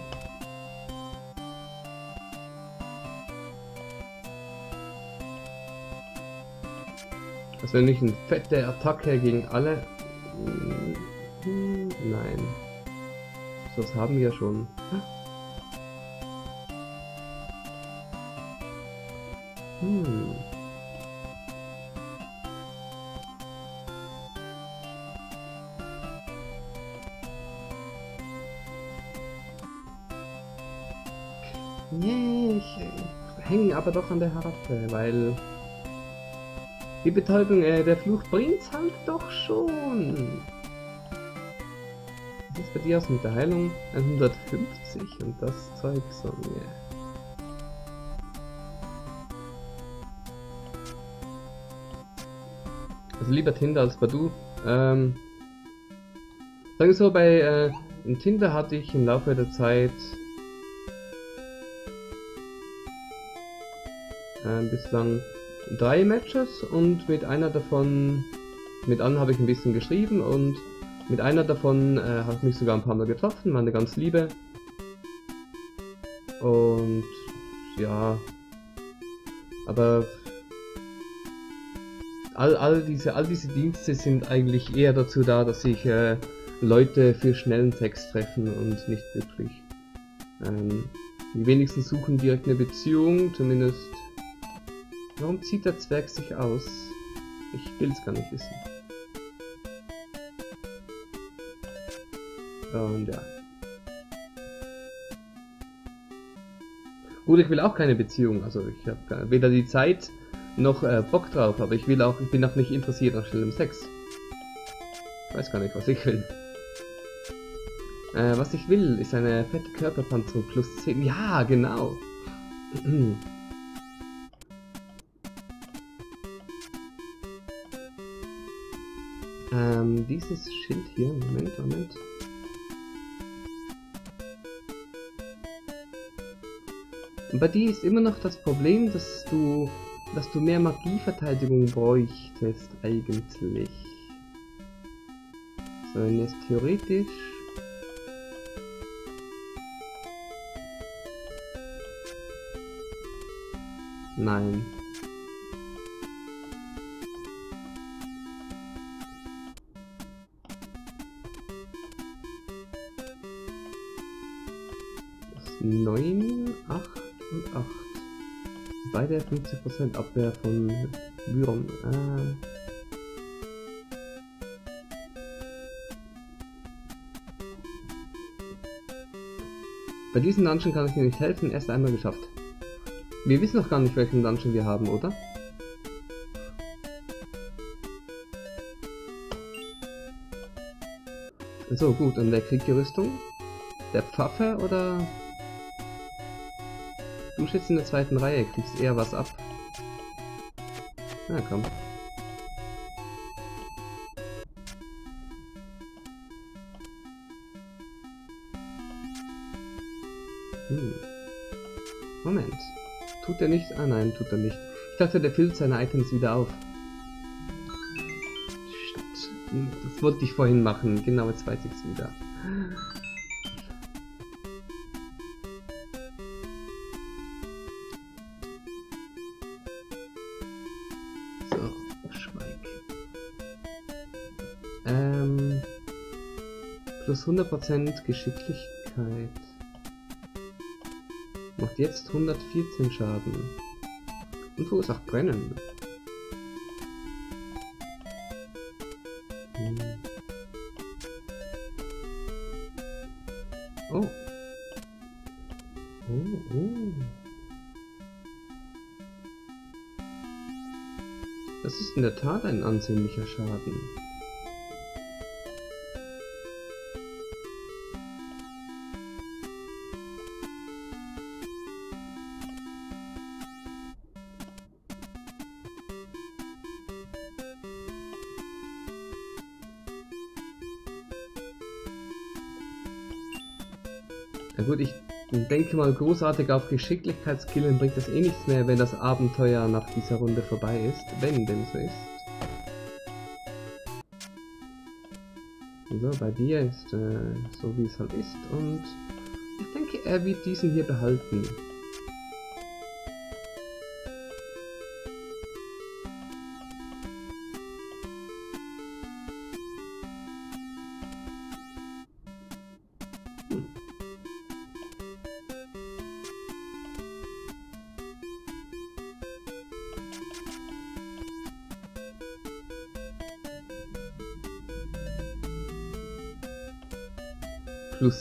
Das wäre nicht eine fette Attacke gegen alle. Nein. Das haben wir schon. Hm. Nee, ich hänge aber doch an der Harfe, weil die Betäubung, äh, der Fluch bringt's halt doch schon. Was ist bei dir aus mit der Heilung? 150 und das Zeug so, yeah. Also lieber Tinder als Badu. Ähm, sagen wir so, bei äh, in Tinder hatte ich im Laufe der Zeit äh, bislang drei Matches und mit einer davon, mit anderen habe ich ein bisschen geschrieben und mit einer davon äh, habe ich mich sogar ein paar Mal getroffen, meine ganz liebe. Und ja, aber all, all, diese, all diese Dienste sind eigentlich eher dazu da, dass sich äh, Leute für schnellen Text treffen und nicht wirklich. Ähm, die wenigsten suchen direkt eine Beziehung, zumindest. Warum zieht der Zwerg sich aus? Ich will es gar nicht wissen. Und ja. Gut, ich will auch keine Beziehung, also ich habe weder die Zeit noch äh, Bock drauf, aber ich will auch, ich bin auch nicht interessiert an schnellem Sex. Ich weiß gar nicht, was ich will. Äh, was ich will, ist eine fette Körperpanzerung plus 10. Ja, genau. ähm, dieses Schild hier, Moment, Moment. bei dir ist immer noch das Problem, dass du, dass du mehr Magieverteidigung bräuchtest eigentlich. So, wenn jetzt theoretisch Nein. 50% Abwehr von Byron. Ah. Bei diesem Dungeon kann ich dir nicht helfen, erst einmal geschafft. Wir wissen noch gar nicht, welchen Dungeon wir haben, oder? So, gut, und wer kriegt die Rüstung? Der Pfaffe oder... Du sitzt in der zweiten Reihe, kriegst eher was ab. Na komm. Hm. Moment. Tut er nicht? Ah nein, tut er nicht. Ich dachte, der füllt seine Items wieder auf. Das wollte ich vorhin machen. Genau, jetzt weiß ich es wieder. Plus 100% Geschicklichkeit. Macht jetzt 114 Schaden. Und verursacht Brennen. Hm. Oh. Oh, oh. Das ist in der Tat ein ansehnlicher Schaden. Denke mal, großartig auf Geschicklichkeitskillen bringt das eh nichts mehr, wenn das Abenteuer nach dieser Runde vorbei ist. Wenn dem so ist. So, bei dir ist äh, so wie es halt ist und ich denke, er wird diesen hier behalten.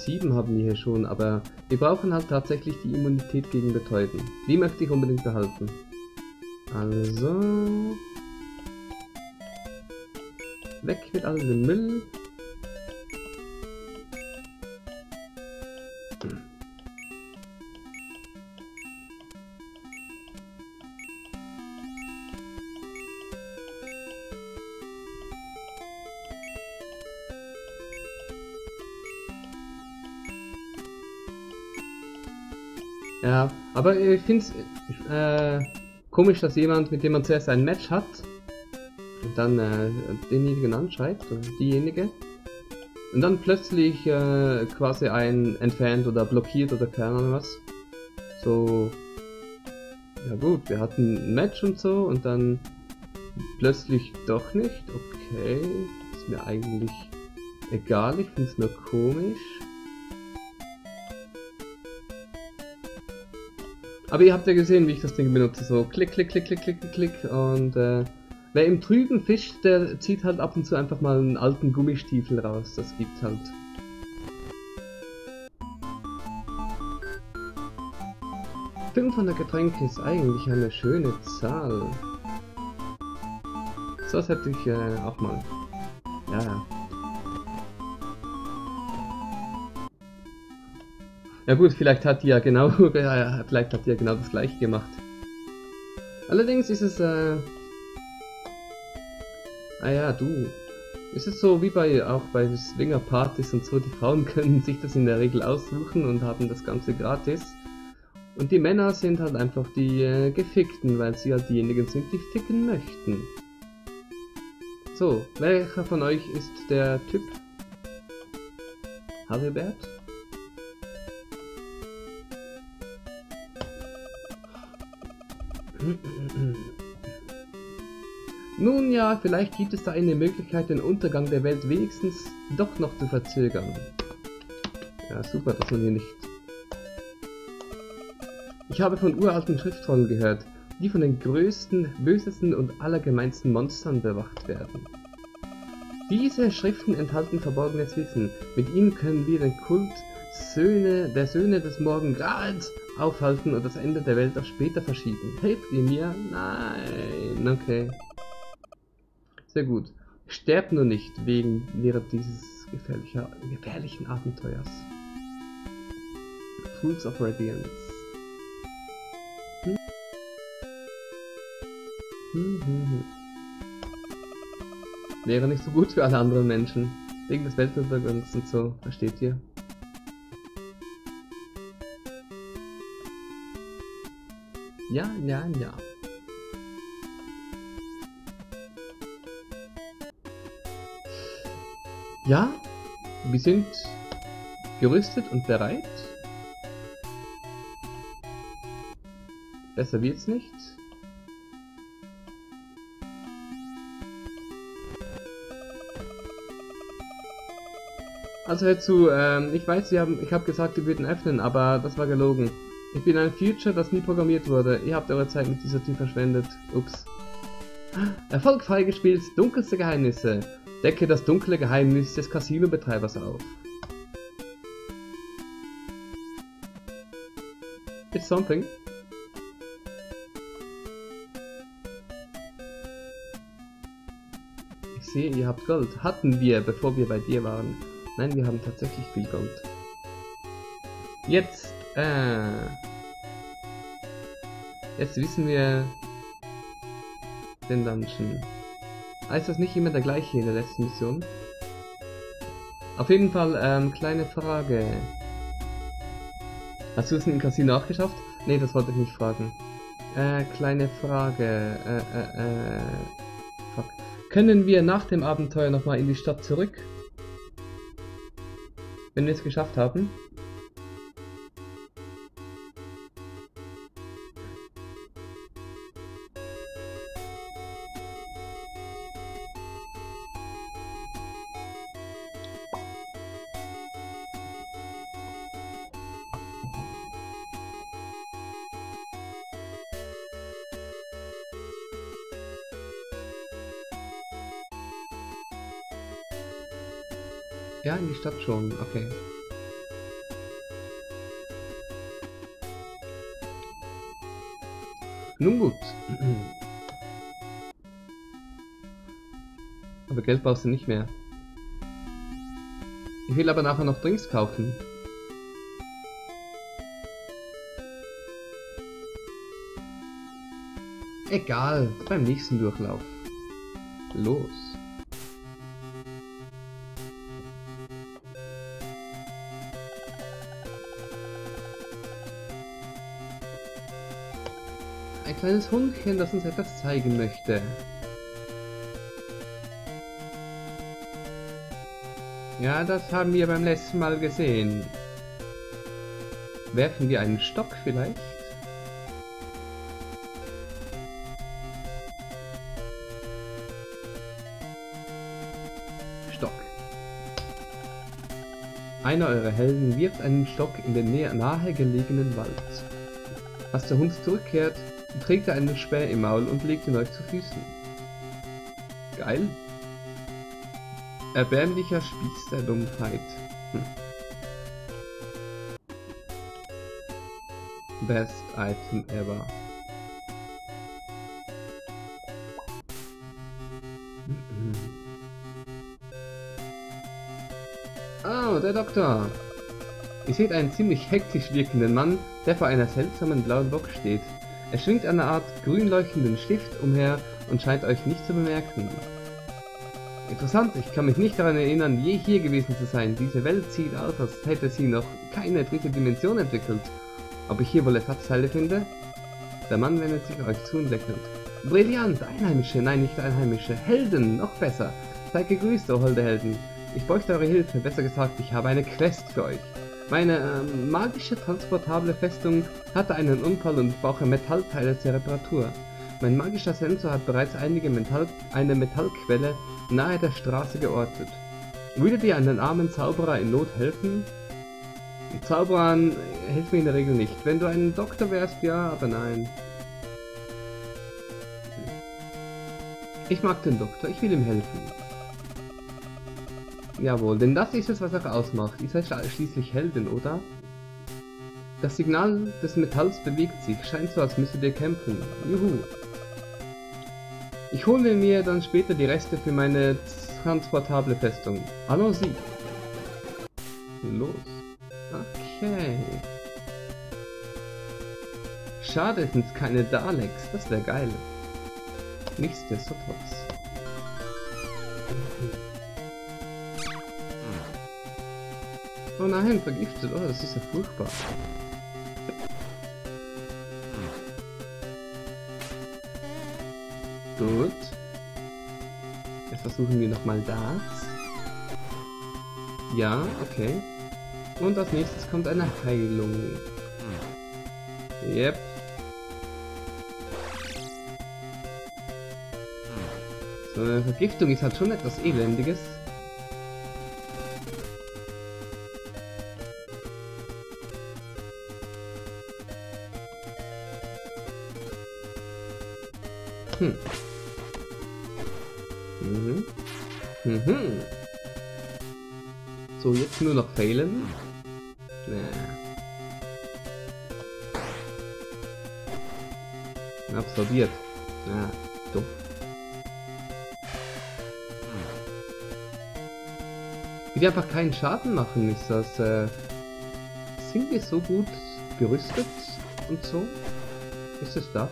7 haben wir hier schon, aber wir brauchen halt tatsächlich die Immunität gegen Betäuben. Die möchte ich unbedingt behalten. Also... Weg mit all dem Müll. Finde es äh, komisch, dass jemand, mit dem man zuerst ein Match hat, und dann äh, denjenigen anschreibt, oder diejenige, und dann plötzlich äh, quasi einen entfernt oder blockiert oder keine Ahnung was. So, ja gut, wir hatten ein Match und so und dann plötzlich doch nicht. Okay, ist mir eigentlich egal, ich finde es nur komisch. Aber ihr habt ja gesehen, wie ich das Ding benutze. So klick, klick, klick, klick, klick, klick. Und äh, wer im Trüben fischt, der zieht halt ab und zu einfach mal einen alten Gummistiefel raus. Das gibt halt. ...500 Getränke ist eigentlich eine schöne Zahl. So was hätte ich äh, auch mal. Ja, ja. Ja gut, vielleicht hat die ja genau, vielleicht hat die ja genau das gleiche gemacht. Allerdings ist es, äh... Ah ja, du. Ist es so wie bei, auch bei Swinger-Partys und so, die Frauen können sich das in der Regel aussuchen und haben das Ganze gratis. Und die Männer sind halt einfach die äh, Gefickten, weil sie halt diejenigen sind, die ficken möchten. So, welcher von euch ist der Typ? Haribert? Nun ja, vielleicht gibt es da eine Möglichkeit, den Untergang der Welt wenigstens doch noch zu verzögern. Ja, super, das soll hier nicht. Ich habe von uralten Schriftrollen gehört, die von den größten, bösesten und allergemeinsten Monstern bewacht werden. Diese Schriften enthalten verborgenes Wissen. Mit ihnen können wir den Kult Söhne der Söhne des Morgengrads aufhalten und das Ende der Welt auf später verschieben. Hilft ihr mir? Nein. Okay. Sehr gut. Sterbt nur nicht wegen während dieses gefährlichen Abenteuers. Fools of Radiance. Hm? Hm, hm, hm. Wäre nicht so gut für alle anderen Menschen. Wegen des Weltuntergangs und so, versteht ihr? Ja, ja, ja. Ja, wir sind gerüstet und bereit. Besser wird's nicht. Also hör zu, ähm, ich weiß, Sie haben, ich habe gesagt, die würden öffnen, aber das war gelogen. Ich bin ein Future, das nie programmiert wurde. Ihr habt eure Zeit mit dieser Tür verschwendet. Ups. Erfolg freigespielt, dunkelste Geheimnisse. Decke das dunkle Geheimnis des Casino-Betreibers auf. It's something. Ich sehe, ihr habt Gold. Hatten wir, bevor wir bei dir waren. Nein, wir haben tatsächlich viel Gold. Jetzt, äh... Jetzt wissen wir den Dungeon. Ah, ist das nicht immer der gleiche in der letzten Mission? Auf jeden Fall, ähm, kleine Frage. Hast du es im Casino auch geschafft? Nee, das wollte ich nicht fragen. Äh, kleine Frage. Äh, äh, äh. Fuck. Können wir nach dem Abenteuer nochmal in die Stadt zurück? Wenn wir es geschafft haben? Schon, okay. Nun gut. Aber Geld brauchst du nicht mehr. Ich will aber nachher noch Drinks kaufen. Egal, beim nächsten Durchlauf. Los. Kleines Hundchen, das uns etwas zeigen möchte. Ja, das haben wir beim letzten Mal gesehen. Werfen wir einen Stock vielleicht? Stock. Einer eurer Helden wirft einen Stock in den nahe gelegenen Wald. Als der Hund zurückkehrt, trägt er einen Späh im Maul und legt ihn euch zu Füßen. Geil. Erbärmlicher Spieß der Dummheit. Hm. Best Item ever. Oh, der Doktor. Ihr seht einen ziemlich hektisch wirkenden Mann, der vor einer seltsamen blauen Box steht. Er schwingt eine Art grün leuchtenden Stift umher und scheint euch nicht zu bemerken. Interessant, ich kann mich nicht daran erinnern, je hier gewesen zu sein. Diese Welt sieht aus, als hätte sie noch keine dritte Dimension entwickelt. Ob ich hier wohl Ersatzteile finde? Der Mann wendet sich euch zu und lächelt. Brillant, Einheimische, nein, nicht Einheimische, Helden, noch besser. Seid gegrüßt, oh holde Helden. Ich bräuchte eure Hilfe, besser gesagt, ich habe eine Quest für euch. Meine äh, magische transportable Festung hatte einen Unfall und brauche Metallteile zur Reparatur. Mein magischer Sensor hat bereits einige Metall eine Metallquelle nahe der Straße geortet. Würde dir einen armen Zauberer in Not helfen? Zauberern hilft mir in der Regel nicht. Wenn du ein Doktor wärst, ja, aber nein. Ich mag den Doktor, ich will ihm helfen. Jawohl, denn das ist es, was auch ausmacht. Ihr seid schließlich Heldin, oder? Das Signal des Metalls bewegt sich, scheint so, als müsstet ihr kämpfen. Juhu. Ich hole mir dann später die Reste für meine transportable Festung. Hallo Sie. Los. Okay. Schade sind es keine Daleks, das wäre geil. Nichtsdestotrotz. Oh nein, vergiftet, oh, das ist ja furchtbar. Gut. Jetzt versuchen wir nochmal das. Ja, okay. Und als nächstes kommt eine Heilung. Yep. So eine Vergiftung ist halt schon etwas Elendiges. Hm. Mhm. Mhm. So, jetzt nur noch failen. Nee. Absorbiert. Ja, doof. Wie die einfach keinen Schaden machen, ist das, äh, sind wir so gut gerüstet und so? Ist es das?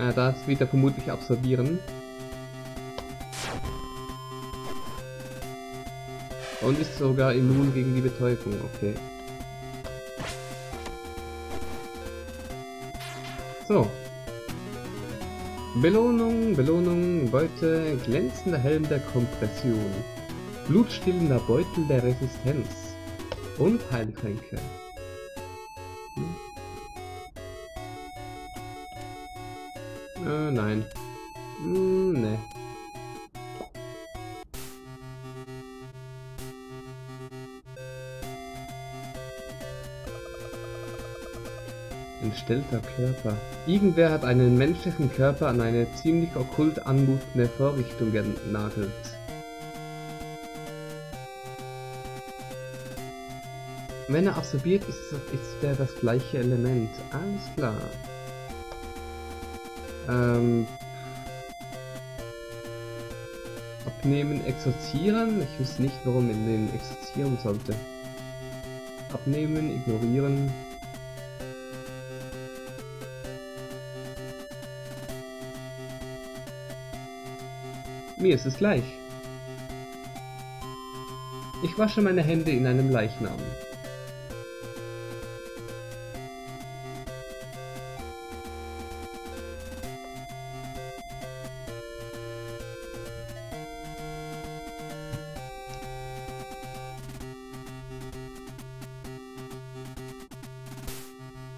Äh, das wird er vermutlich absorbieren. Und ist sogar immun gegen die Betäubung, okay. So. Belohnung, Belohnung, Beute, glänzender Helm der Kompression, blutstillender Beutel der Resistenz und Heiltränke. Entstellter Körper. Irgendwer hat einen menschlichen Körper an eine ziemlich okkult anmutende Vorrichtung genagelt. Wenn er absorbiert ist, ist er das gleiche Element. Alles klar. Ähm, abnehmen, exorzieren. Ich wüsste nicht, warum in den exorzieren sollte. Abnehmen, ignorieren. Mir ist es gleich. Ich wasche meine Hände in einem Leichnam.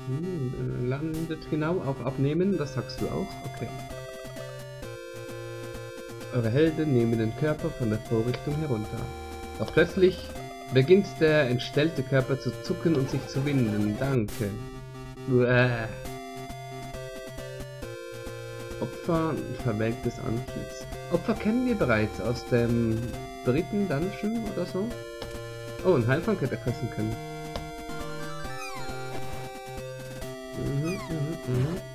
Hm, äh, landet genau auf Abnehmen, das sagst du auch? Okay. Eure Helden nehmen den Körper von der Vorrichtung herunter. Doch plötzlich beginnt der entstellte Körper zu zucken und sich zu winden. Danke. Uäh. Opfer verwelktes Antlitz. Opfer kennen wir bereits aus dem dritten Dungeon oder so. Oh, ein Heilfrank hätte fressen können. Mhm, mhm. mhm.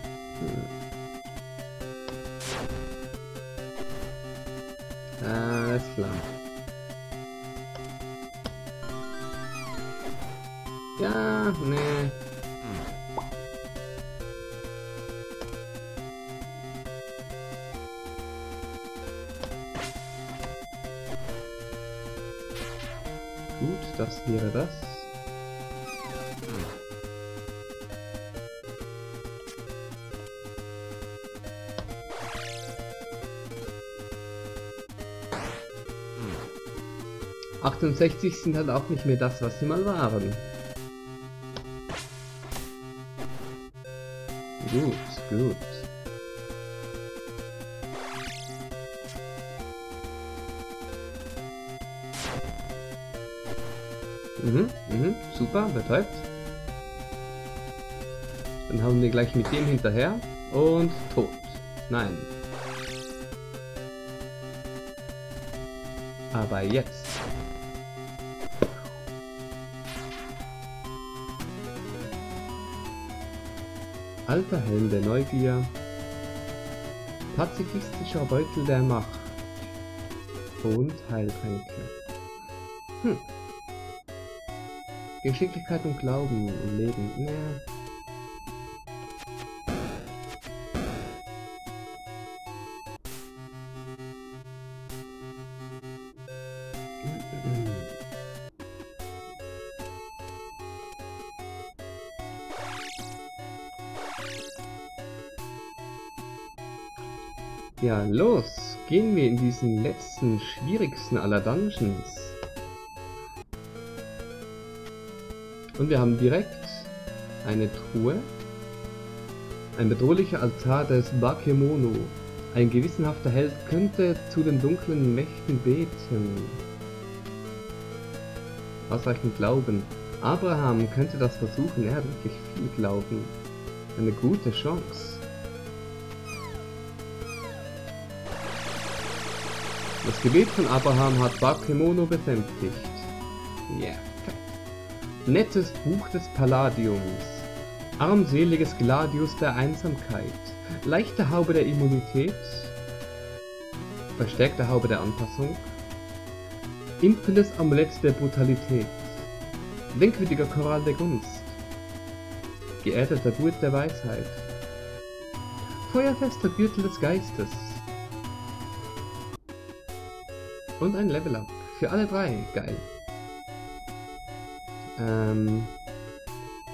60 sind halt auch nicht mehr das, was sie mal waren. Gut, gut. Mhm, mhm, super, betäubt. Dann haben wir gleich mit dem hinterher und tot. Nein. Aber jetzt. Alter Helm der Neugier. Pazifistischer Beutel der Macht. Und Heiltränke. Hm. Geschicklichkeit und Glauben und Leben. Naja. Ja, los! Gehen wir in diesen letzten, schwierigsten aller Dungeons. Und wir haben direkt eine Truhe. Ein bedrohlicher Altar des Bakemono. Ein gewissenhafter Held könnte zu den dunklen Mächten beten. Ausreichend Glauben. Abraham könnte das versuchen, er hat wirklich viel Glauben. Eine gute Chance. Das Gebet von Abraham hat Bakemono besänftigt. Yeah. Nettes Buch des Palladiums. Armseliges Gladius der Einsamkeit. Leichte Haube der Immunität. Verstärkte Haube der Anpassung. Impendes Amulett der Brutalität. Denkwürdiger Choral der Gunst. Geerdeter Gurt der Weisheit. Feuerfester Gürtel des Geistes. Und ein Level Up. Für alle drei. Geil. Ähm,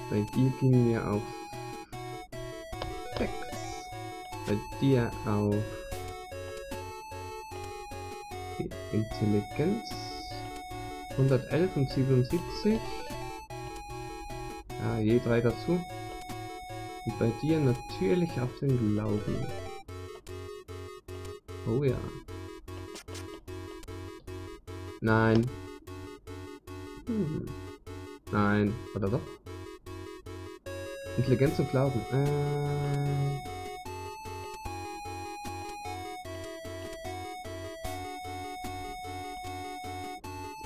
bei dir gingen wir auf 6. Bei dir auf die Intelligenz. 111 und 77. Ja, je drei dazu. Und bei dir natürlich auf den Glauben. Oh ja. Nein. Hm. Nein. Oder doch? Intelligenz und Glauben. Äh...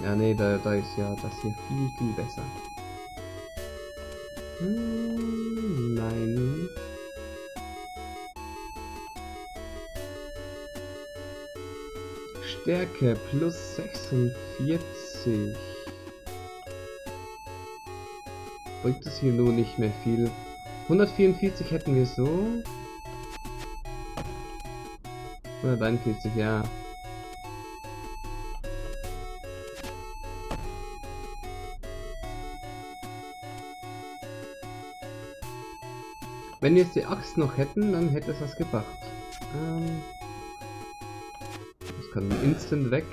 Ja, nee, da, da ist ja das hier viel, viel besser. Hm, nein. Stärke plus 46. Bringt es hier nur nicht mehr viel. 144 hätten wir so. 141, ja. Wenn wir jetzt die Axt noch hätten, dann hätte es was gebracht. Ähm kann instant weg.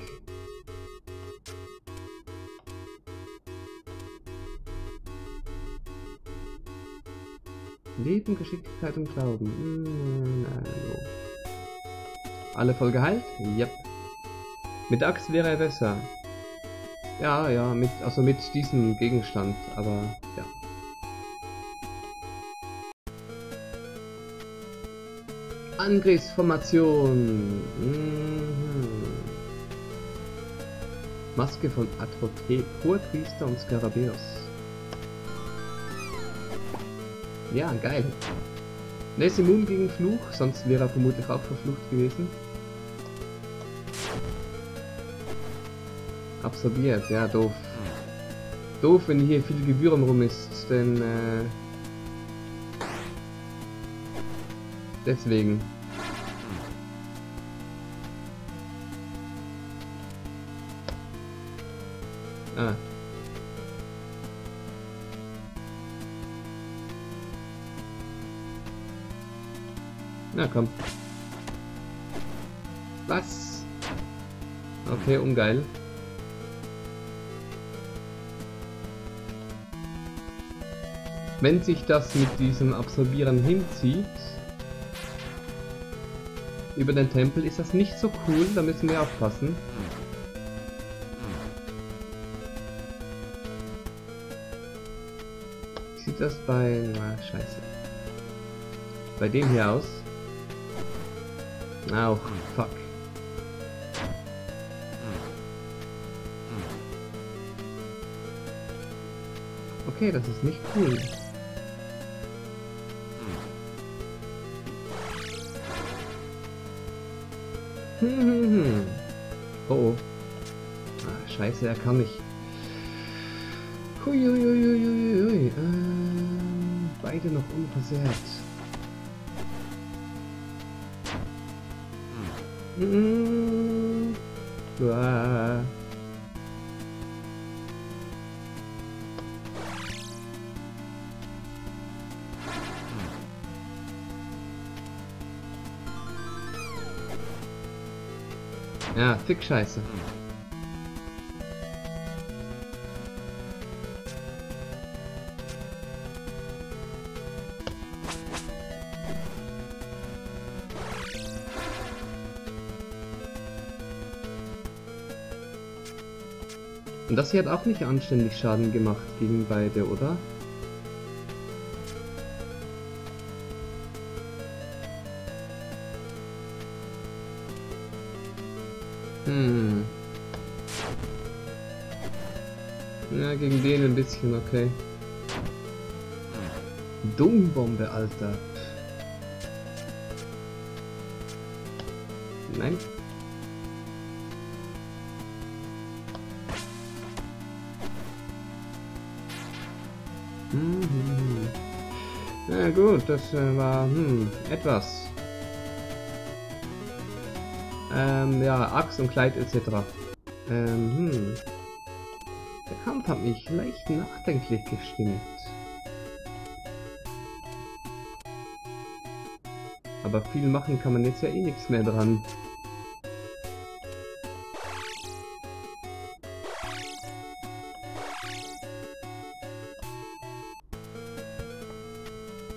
Leben, Geschicklichkeit und Glauben. Also. Alle voll geheilt? Yep. Mit Axt wäre er besser. Ja, ja, mit, also mit diesem Gegenstand, aber ja. Angriffsformation. Mhm. Maske von Atrothé, Hohepriester und Skarabäus. Ja, geil. Er ist immun gegen Fluch, sonst wäre er vermutlich auch verflucht gewesen. Absorbiert, ja, doof. Doof, wenn hier viel Gewürm rum ist, denn äh, deswegen. Komm. Was? Okay, ungeil. Wenn sich das mit diesem Absorbieren hinzieht, über den Tempel ist das nicht so cool, da müssen wir aufpassen. Sieht das bei... Na, scheiße. Bei dem hier aus? Auch, fuck. Okay, das ist nicht cool. Hm, hm, hm. Oh, oh. Ah, scheiße, er kann nicht. Huiuiuiuiui. Ähm, beide noch unversehrt. Fick Scheiße. Und das hier hat auch nicht anständig Schaden gemacht gegen beide, oder? Bisschen, okay. Dummbombe, Alter. Nein. Mhm. Ja gut, das äh, war hm, etwas. Ähm, ja, Axt und Kleid etc. Ähm, hm. Kampf hat mich leicht nachdenklich gestimmt. Aber viel machen kann man jetzt ja eh nichts mehr dran.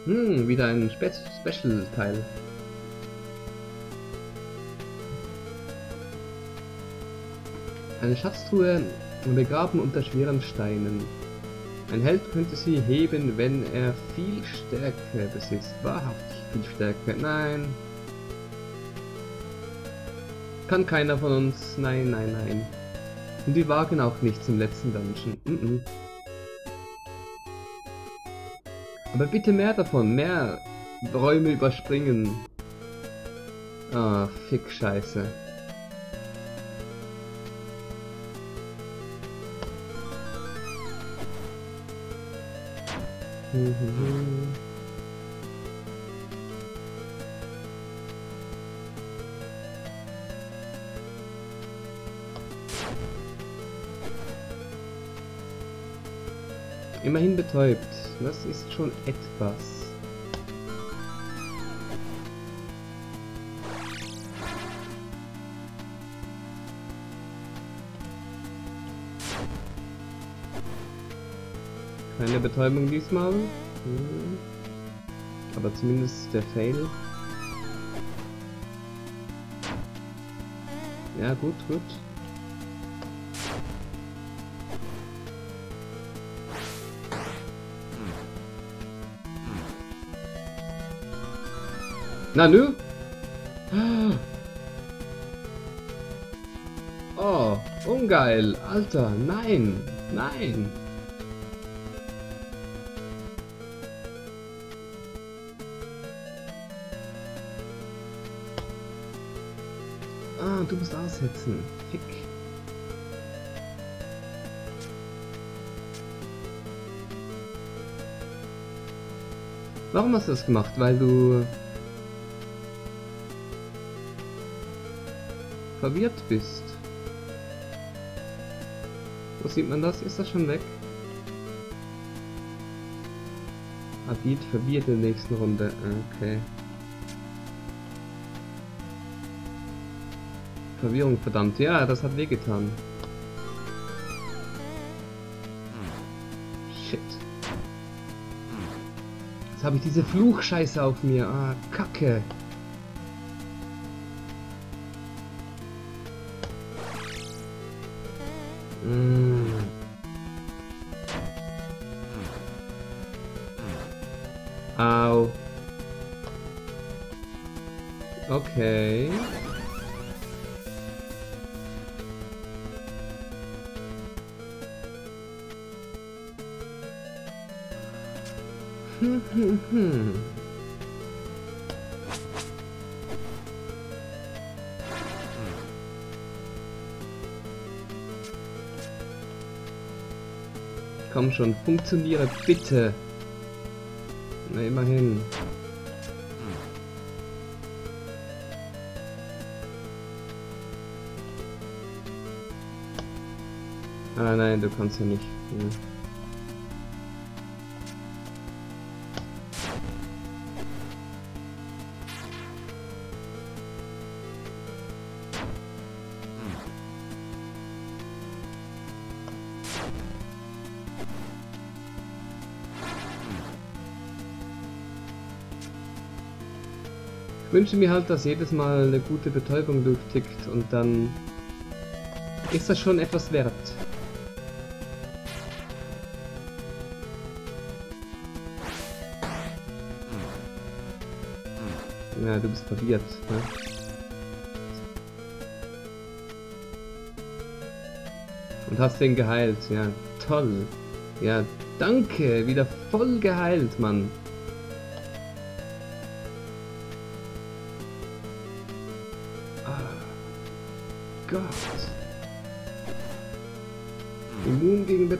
Hm, wieder ein Spe Special-Teil. Eine Schatztruhe begraben unter schweren Steinen. Ein Held könnte sie heben, wenn er viel Stärke besitzt. Wahrhaftig viel Stärke. Nein. Kann keiner von uns. Nein, nein, nein. Und die wagen auch nicht zum letzten Dungeon. Mm -mm. Aber bitte mehr davon, mehr Räume überspringen. Ah, fick Scheiße. Immerhin betäubt. Das ist schon etwas. Betäubung diesmal. Hm. Aber zumindest der Fail. Ja, gut, gut. Na nö. Oh, ungeil. Alter, nein. Nein. Du musst aussetzen. Fick. Warum hast du das gemacht? Weil du verwirrt bist. Wo sieht man das? Ist das schon weg? Abid verwirrt in der nächsten Runde. Okay. Verwirrung, verdammt. Ja, das hat wehgetan. Shit. Jetzt habe ich diese Fluchscheiße auf mir. Ah, Kacke. Schon, funktioniere bitte. Na, immerhin. Ah nein, du kannst ja nicht. Hm. Wünsche mir halt, dass jedes Mal eine gute Betäubung durchtickt und dann ist das schon etwas wert. Ja, du bist verwirrt. Ne? Und hast den geheilt, ja. Toll. Ja, danke. Wieder voll geheilt, Mann.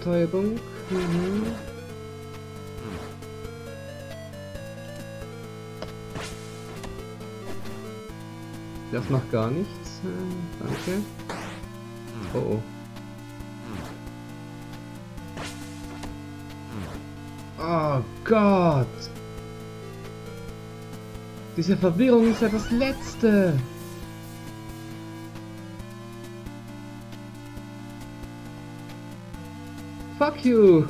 Betäubung. Mhm. Das macht gar nichts. Äh, danke. Oh oh. Oh Gott! Diese Verwirrung ist ja das Letzte! You!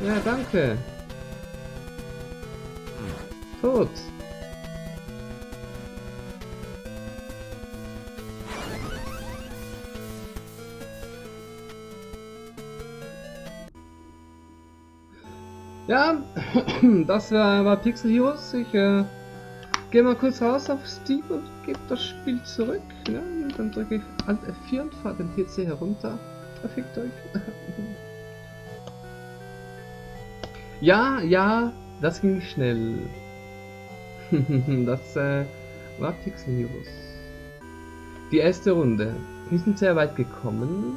Ja, danke. Tot. Ja, das war, Pixel Heroes. Ich äh, gehe mal kurz raus auf Steam und gebe das Spiel zurück. Ja, dann drücke ich Alt F4 und fahre den PC herunter. Fickt euch. ja, ja, das ging schnell. das äh, war Pixel Heroes. Die erste Runde. Wir sind sehr weit gekommen.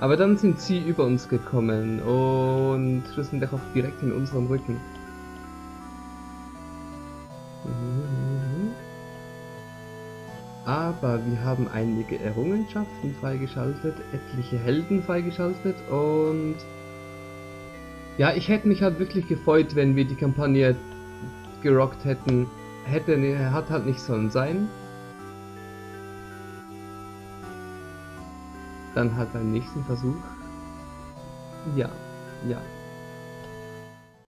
Aber dann sind sie über uns gekommen und schlussendlich auch direkt in unserem Rücken. Wir haben einige Errungenschaften freigeschaltet, etliche Helden freigeschaltet und ja, ich hätte mich halt wirklich gefreut, wenn wir die Kampagne gerockt hätten. Hätte, hat halt nicht sollen sein. Dann halt beim nächsten Versuch. Ja, ja.